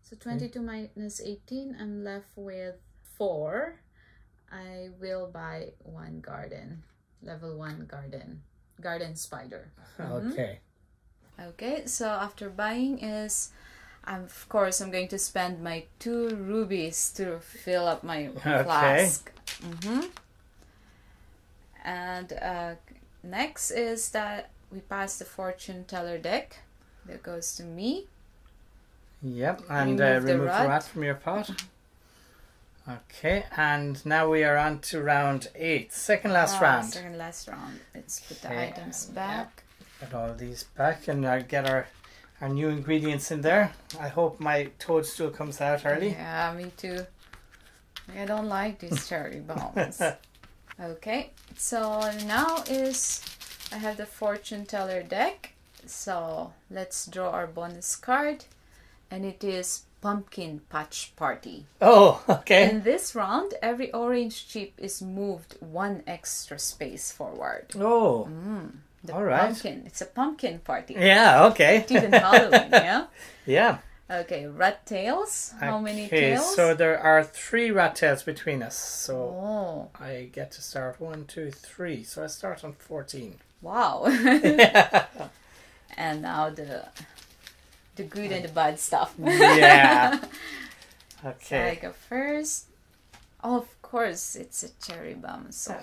So 22 minus 18, I'm left with 4. I will buy one garden. Level 1 garden. Garden spider. Okay. Okay, so after buying is, um, of course, I'm going to spend my two rubies to fill up my flask. hmm And uh, next is that we pass the fortune teller deck. That goes to me. Yep, and uh, Remove the remove the rat from your pot. Okay, and now we are on to round eight, second last Ah, round. Second last round. Let's put the Okay, items back. Put all these back and uh, get our our new ingredients in there. I hope my toadstool comes out early. Yeah, me too. I don't like these cherry bombs. okay, so now is I have the fortune teller deck. So let's draw our bonus card, and it is pumpkin patch party. Oh, okay. In this round, every orange chip is moved one extra space forward. Oh, mm, The All right. pumpkin. It's a pumpkin party. yeah, okay. Even Halloween, yeah. Yeah. Okay, rat tails. How many Okay, tails? so there are three rat tails between us. So Oh, I get to start one, two, three. So I start on 14. wow. and now the the good and the bad stuff. Yeah. So I go first. Oh, of course, it's a cherry bomb. So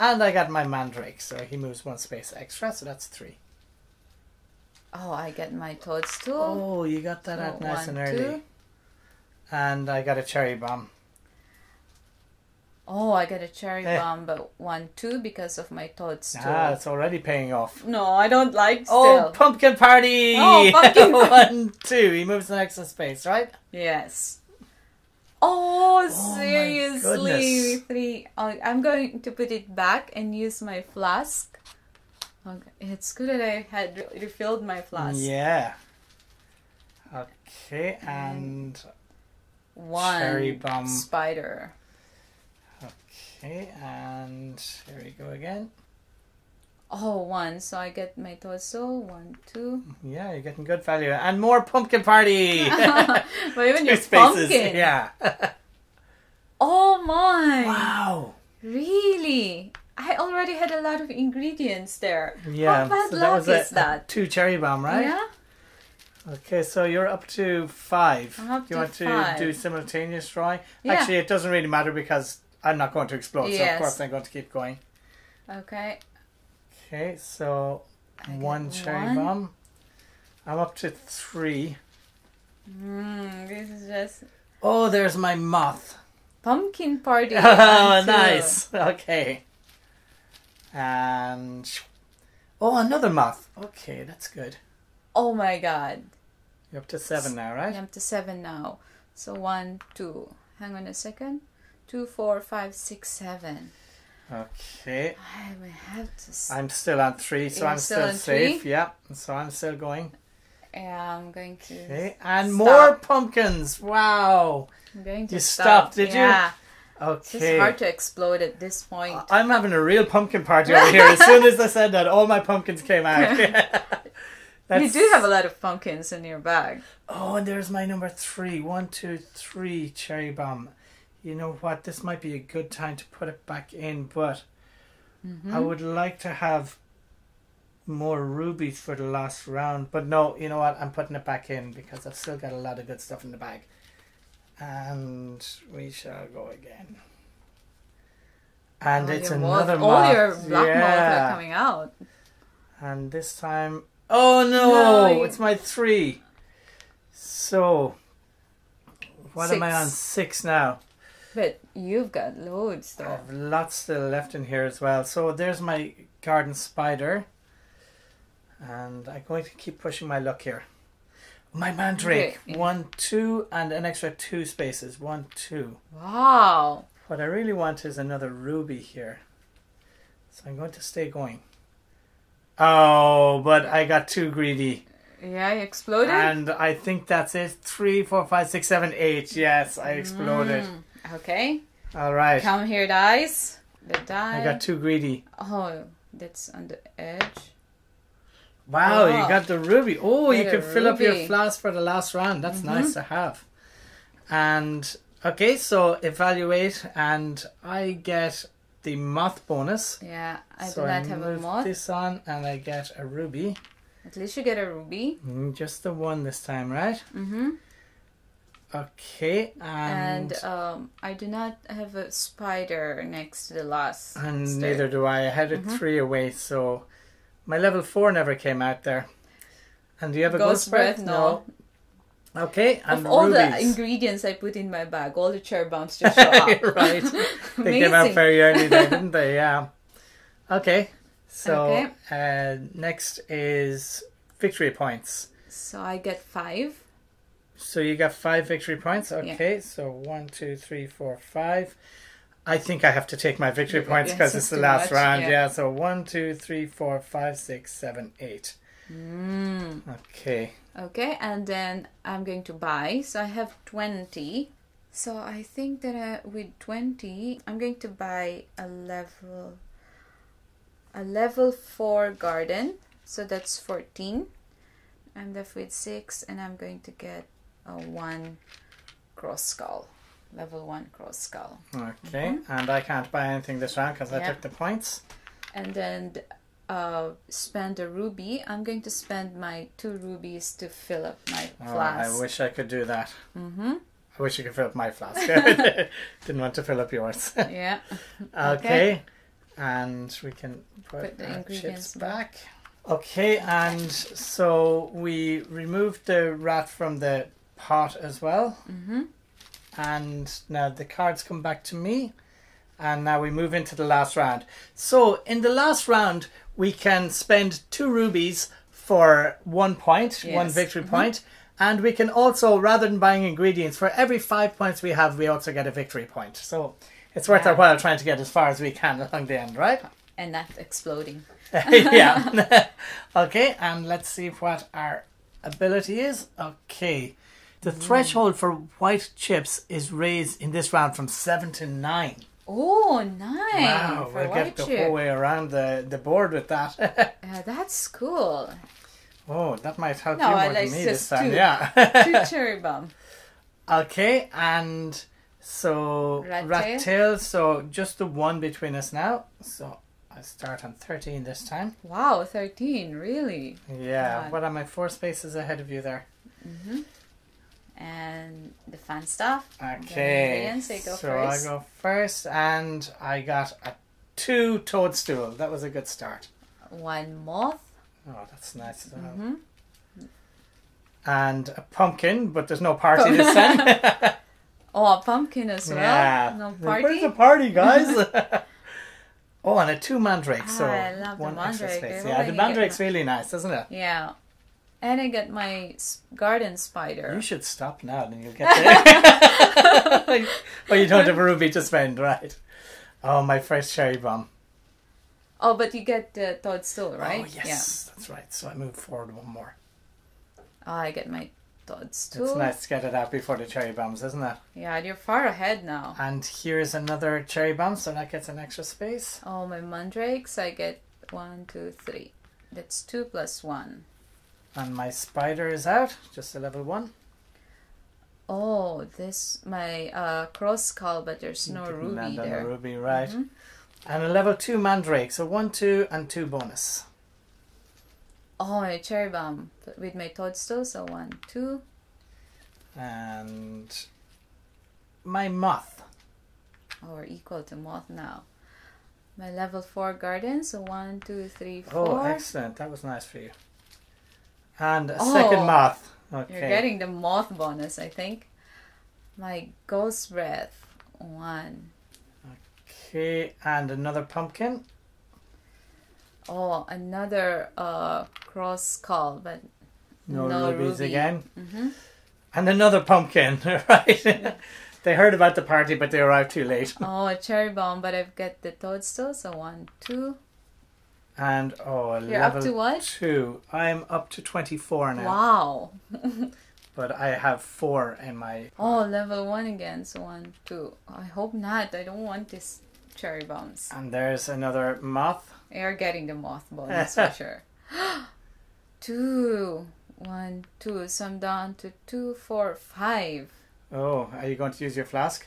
And I got my mandrake, so he moves one space extra, so that's three. Oh, I get my toadstool. Oh, you got that So out nice one, and early. two. And I got a cherry bomb. Oh, I got a cherry Eh. bomb, but one, two because of my toadstool. Ah, it's already paying off. no, I don't like Still. Oh, pumpkin party! Oh, pumpkin One, two. He moves the next space, right? Yes. Oh, Oh, seriously, three. Oh, I'm going to put it back and use my flask. Okay. It's good that I had re- refilled my flask. Yeah. Okay, and One Cherry bomb. spider. okay, and here we go again. Oh, one. So I get my torso. One, two. Yeah, you're getting good value, and more pumpkin party. but even your spaces. pumpkin. Yeah. Oh my! wow. Really? I already had a lot of ingredients there. Yeah. How bad so luck was a- is that? a two cherry bomb, right? Yeah. Okay, so you're up to five. I'm up Do you to want to five. do simultaneous drawing? Yeah. Actually, it doesn't really matter because I'm not going to explode, so of course I'm going to keep going. Okay. Okay, so I one cherry one. bomb. I'm up to three. Mm, this is just Oh, there's my moth. pumpkin party. Oh, nice. Okay. And oh, another moth. Okay, that's good. Oh my god. You're up to seven now, right? I'm up to seven now. So one, two. Hang on a second. Two, four, five, six, seven. Okay. I will have to. s- I'm still on three, so You're I'm still still safe. three? Yeah, so I'm still going. Yeah, I'm going to. Okay, and Stop. more pumpkins. Wow. I'm going to You stop. stopped, did you? Yeah. It's Okay. Uh, hard to explode at this point. I'm having a real pumpkin party over here. As soon as I said that, all my pumpkins came out. you do have a lot of pumpkins in your bag. Oh, and there's my number three. One, two, three, cherry bomb. You know what? This might be a good time to put it back in, but Mm-hmm. I would like to have more rubies for the last round. But no, you know what? I'm putting it back in because I've still got a lot of good stuff in the bag. And we shall go again. And All it's another moth-. All your black Yeah. are coming out. And this time, oh no, No, you- it's my three. So, what am I on? Six. Six now. But you've got loads I have lots still left in here as well. So there's my garden spider. And I'm going to keep pushing my luck here. My mandrake. Okay. One, two, and an extra two spaces. One, two. Wow. What I really want is another ruby here. So I'm going to stay going. Oh, but I got too greedy. Yeah, you exploded. And I think that's it. Three, four, five, six, seven, eight. Yes, I exploded. Mm, okay. All right. Come here, dice. The die. I got too greedy. Oh, that's on the edge. Wow, you got the ruby. Oh, you can a fill up your flask for the last round. That's Mm-hmm. nice to have. And okay, so evaluate, and I get the moth bonus. Yeah, I so do not I have a moth. this on, and I get a ruby. At least you get a ruby. Mm, Just the one this time, right? Mm-hmm. Okay, and And um, I do not have a spider next to the last. and neither do I. I had Mm-hmm. three away, so my level four never came out there. And do you have a Ghost ghost, breath? No. Okay, and Of all the ingredients I put in my bag, all the cherry bombs just show up. right. They came out very early there, didn't they? Yeah. Okay. So Okay. Uh, next is victory points. So I get five. So you got five victory points. Okay. So one, two, three, four, five. I think I have to take my victory points because it's the last much, round. yeah. Yeah. So one, two, three, four, five, six, seven, eight. Mm. Okay. Okay, and then I'm going to buy. So I have 20. So I think that uh, with 20, I'm going to buy a level a level 4 garden. So that's 14. I'm left with 6 and I'm going to get a 1 crow skull. Level 1 crow skull. Okay. And I can't buy anything this round because I Mm-hmm. Took the points. And then uh, spend a ruby. I'm going to spend my 2 rubies to fill up my flask. Oh. I wish I could do that. Mm-hmm. I wish you could fill up my flask. Didn't want to fill up yours. Yeah. Okay. And we can put, Put the ingredients chips back. Okay, and so we removed the rat from the pot as well. Mm-hmm. And now the cards come back to me. And now we move into the last round. So in the last round, we can spend two rubies for one point, one Yes. victory mm-hmm. point. And we can also, rather than buying ingredients, for every five points we have, we also get a victory point. So it's worth Yeah. our while trying to get as far as we can along the end, right? And not exploding. yeah. okay, and let's see what our ability is. Okay. The threshold for white chips is raised in this round from seven to nine. Oh, nine Wow, we'll get the chip. whole way around the, the board with that. Uh, that's cool. oh, that might help No, you more than me this time. two. Yeah. Two cherry bomb. okay, and so Rat rat tail. tail. So just the one between us now. So I start on thirteen this time. Wow, thirteen, really? Yeah. God. What are my four spaces ahead of you there? And the fun stuff. Okay. go so first. I go first, and I got a two toadstool. That was a good start. One moth. Oh, that's nice. Mm-hmm. And a pumpkin, but there's no party this time. Oh, a pumpkin as well. yeah. No Where's party. the party, guys? oh, and a two mandrake. So Ah, I love the one extra mandrake. space. Yeah, the mandrake's really nice, isn't it? Yeah. And I got my garden spider. You should stop now, and you'll get there. oh, you don't have a ruby to spend, right? Oh, my first cherry bomb. Oh, but you get uh, the toadstool, oh, right? Oh, yes, that's right. So I move forward one more. Oh, I get my toadstool. It's nice to get it out before the cherry bombs, isn't it? Yeah, you're far ahead now. And here's another cherry bomb, so that gets an extra space. Oh, my mandrakes, I get one, two, three. That's two plus one. And my spider is out, just a level one. Oh, this my uh crow skull, but there's no Didn't ruby land on the there. Mm-hmm. ruby, right? And a level two mandrake, so one, two, and two bonus. Oh, my cherry bomb with my toadstool. So one, two. And my moth. Oh, we're equal to moth now. My level four garden. So one, two, three, Oh, four. excellent. That was nice for you. And a Oh, second moth. Okay. You're getting the moth bonus, I think. My ghost breath. One. Okay, and another pumpkin. Oh, another uh crow skull, but No, No rubies ruby. again. Mhm. And another pumpkin, right? they heard about the party, but they arrived too late. oh, a cherry bomb, but I've got the toadstool. So one, two. And oh, You're up level to what? two. I'm up to 24 now. Wow. but I have four in my. Oh, level one again. So one, two. I hope not. I don't want this cherry bombs. And there's another moth. You're getting the moth bonus for sure. two. One, two. So I'm down to two, four, five. Oh, are you going to use your flask?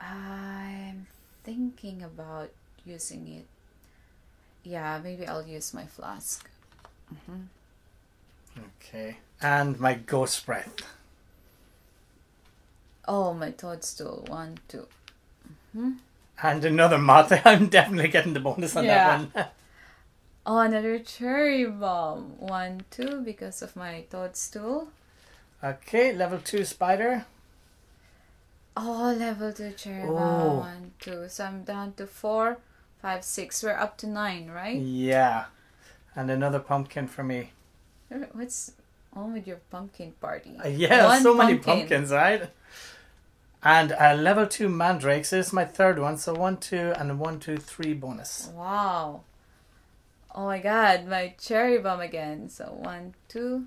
I'm thinking about using it. Yeah, maybe I'll use my flask. Mm-hmm. Okay. And my ghost breath. Oh, my toadstool. One, two. Mm-hmm. And another moth. I'm definitely getting the bonus on Yeah. that one. Oh, another cherry bomb. One, two, because of my toadstool. okay, level two spider. Oh, level two cherry Oh. bomb. One, two. So I'm down to four, five, six. We're up to nine, right? Yeah. And another pumpkin for me. What's on with your pumpkin party? Uh, yeah, One so many pumpkins, right? And a level two mandrakes is my third one. So one, two, and one, two, three bonus. Wow. Oh my god, my cherry bomb again. So one, two,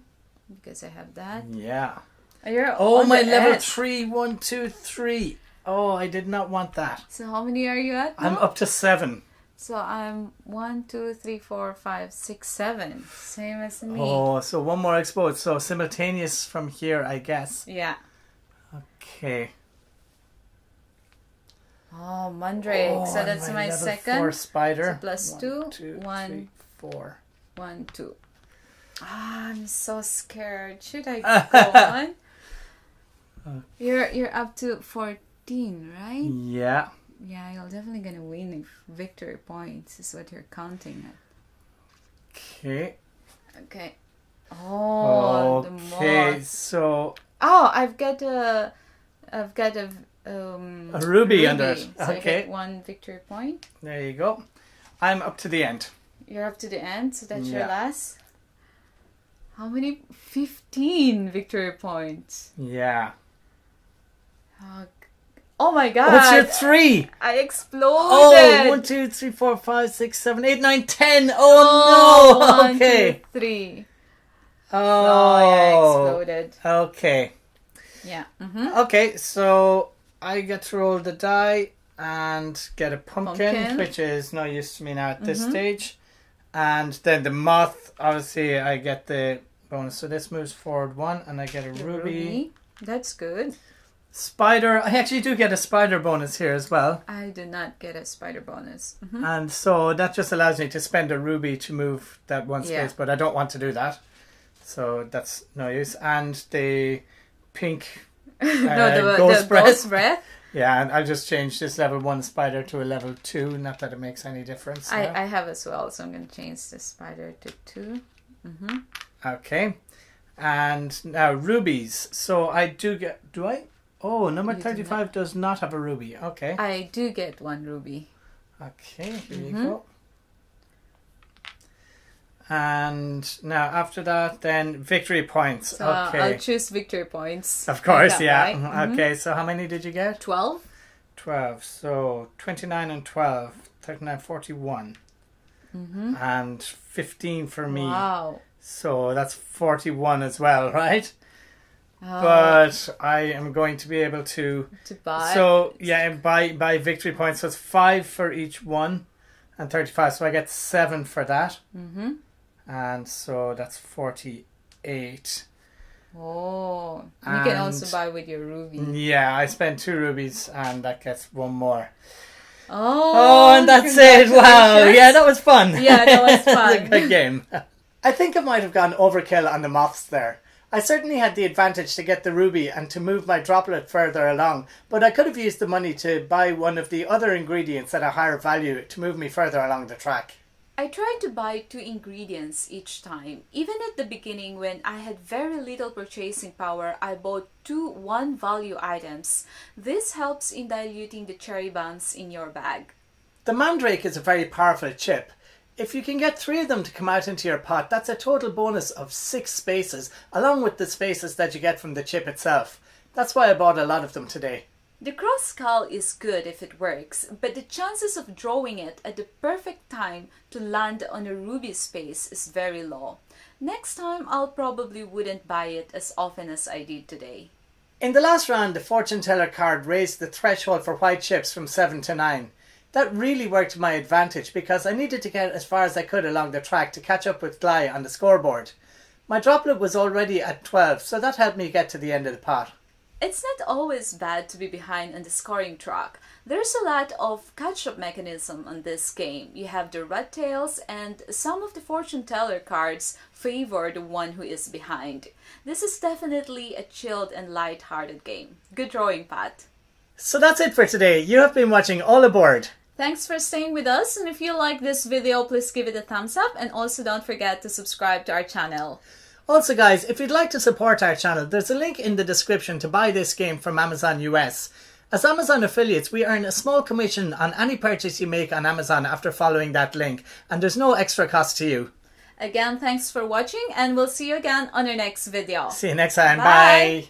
because I have that. Yeah. You're Oh, my level edge. three, one, two, three. Oh, I did not want that. So how many are you at? I'm now? up to seven. So I'm one, two, three, four, five, six, seven. Same as me. Oh, so one more exposed. So simultaneous from here, I guess. Yeah. Okay. Oh, Mandrake. Oh, so that's my, level second. Four spider. So plus One, two, two, one. three, four. One, two. Ah, I'm so scared. Should I go on? You're you're up to fourteen, right? Yeah. Yeah, you're definitely gonna win if victory points is what you're counting at. Okay. Okay. Oh, Okay. more. So Oh, I've got a, I've got a um A ruby under it. So Okay. one victory point. there you go. I'm up to the end. You're up to the end, so that's your last. How many? Fifteen victory points. Yeah. Oh, oh my god! What's your three? I Oh, exploded. one, two, three, four, five, six, seven, eight, nine, ten. Oh, Oh, no. one, okay. two, three. Oh, yeah, Oh. exploded. Okay. Yeah. Mm-hmm. Okay. So I get to roll the die and get a pumpkin, Pumpkin. which is no use to me now at this Mhm. stage. And then the moth, obviously, I get the bonus. So this moves forward one, and I get a ruby. That's good. Spider. I actually do get a spider bonus here as well. I do not get a spider bonus. Mhm. And so that just allows me to spend a ruby to move that one space, Yeah. but I don't want to do that. So that's no use. And the pink, no, uh, the, ghost the breath. ghost breath. yeah, and I'll just change this level one spider to a level two. Not that it makes any difference. I, I have as well, so I'm gonna change the spider to two. Mm-hmm. Okay. And now rubies. So I do get. Do I? Oh, number You do 35 does not have a ruby. Okay. I do get one ruby. Okay, here you Mhm. go. And now after that, then victory points. So okay. I'll choose victory points. Of course, yeah. right? Mhm. Mhm. Okay, so how many did you get? 12? 12. So 29 and 12, 39, 41. Mm-hmm. And 15 for me. Wow. So that's 41 as well, right? Uh, But I am going to be able to. to buy. So, yeah, buy by victory points, so it's 5 for each one and 35. So I get 7 for that. Mm-hmm. And so that's 48. Oh. You can also buy with your ruby. Yeah, I spent two rubies and that gets one more. Oh. Oh, and that's it. Wow. Yeah, that was fun. Yeah, that was It a fun. good game. I think I might have gone overkill on the moths there. I certainly had the advantage to get the ruby and to move my droplet further along, but I could have used the money to buy one of the other ingredients at a higher value to move me further along the track. I tried to buy two ingredients each time. Even at the beginning, when I had very little purchasing power, I bought two one value items. This helps in diluting the cherry bombs in your bag. The Mandrake is a very powerful chip. If you can get three of them to come out into your pot, that's a total bonus of six spaces, along with the spaces that you get from the chip itself. That's why I bought a lot of them today. The crow skull is good if it works, but the chances of drawing it at the perfect time to land on a ruby space is very low. Next time I'll probably wouldn't buy it as often as I did today. In the last round, the fortune teller card raised the threshold for white chips from 7 to 9. That really worked to my advantage because I needed to get as far as I could along the track to catch up with Glai on the scoreboard. My droplet was already at 12, so that helped me get to the end of the pot. It's not always bad to be behind on the scoring track. There's a lot of catch-up mechanism on this game. You have the rat tails and some of the fortune teller cards favor the one who is behind. This is definitely a chilled and light-hearted game. Good drawing, Pat. So that's it for today. You have been watching All Aboard. Thanks for staying with us and if you like this video please give it a thumbs up and also don't forget to subscribe to our channel. Also guys, if you'd like to support our channel, there's a link in the description to buy this game from Amazon US. As Amazon affiliates, we earn a small commission on any purchase you make on Amazon after following that link, and there's no extra cost to you. Again, thanks for watching and we'll see you again on our next video. See you next time. Bye. Bye.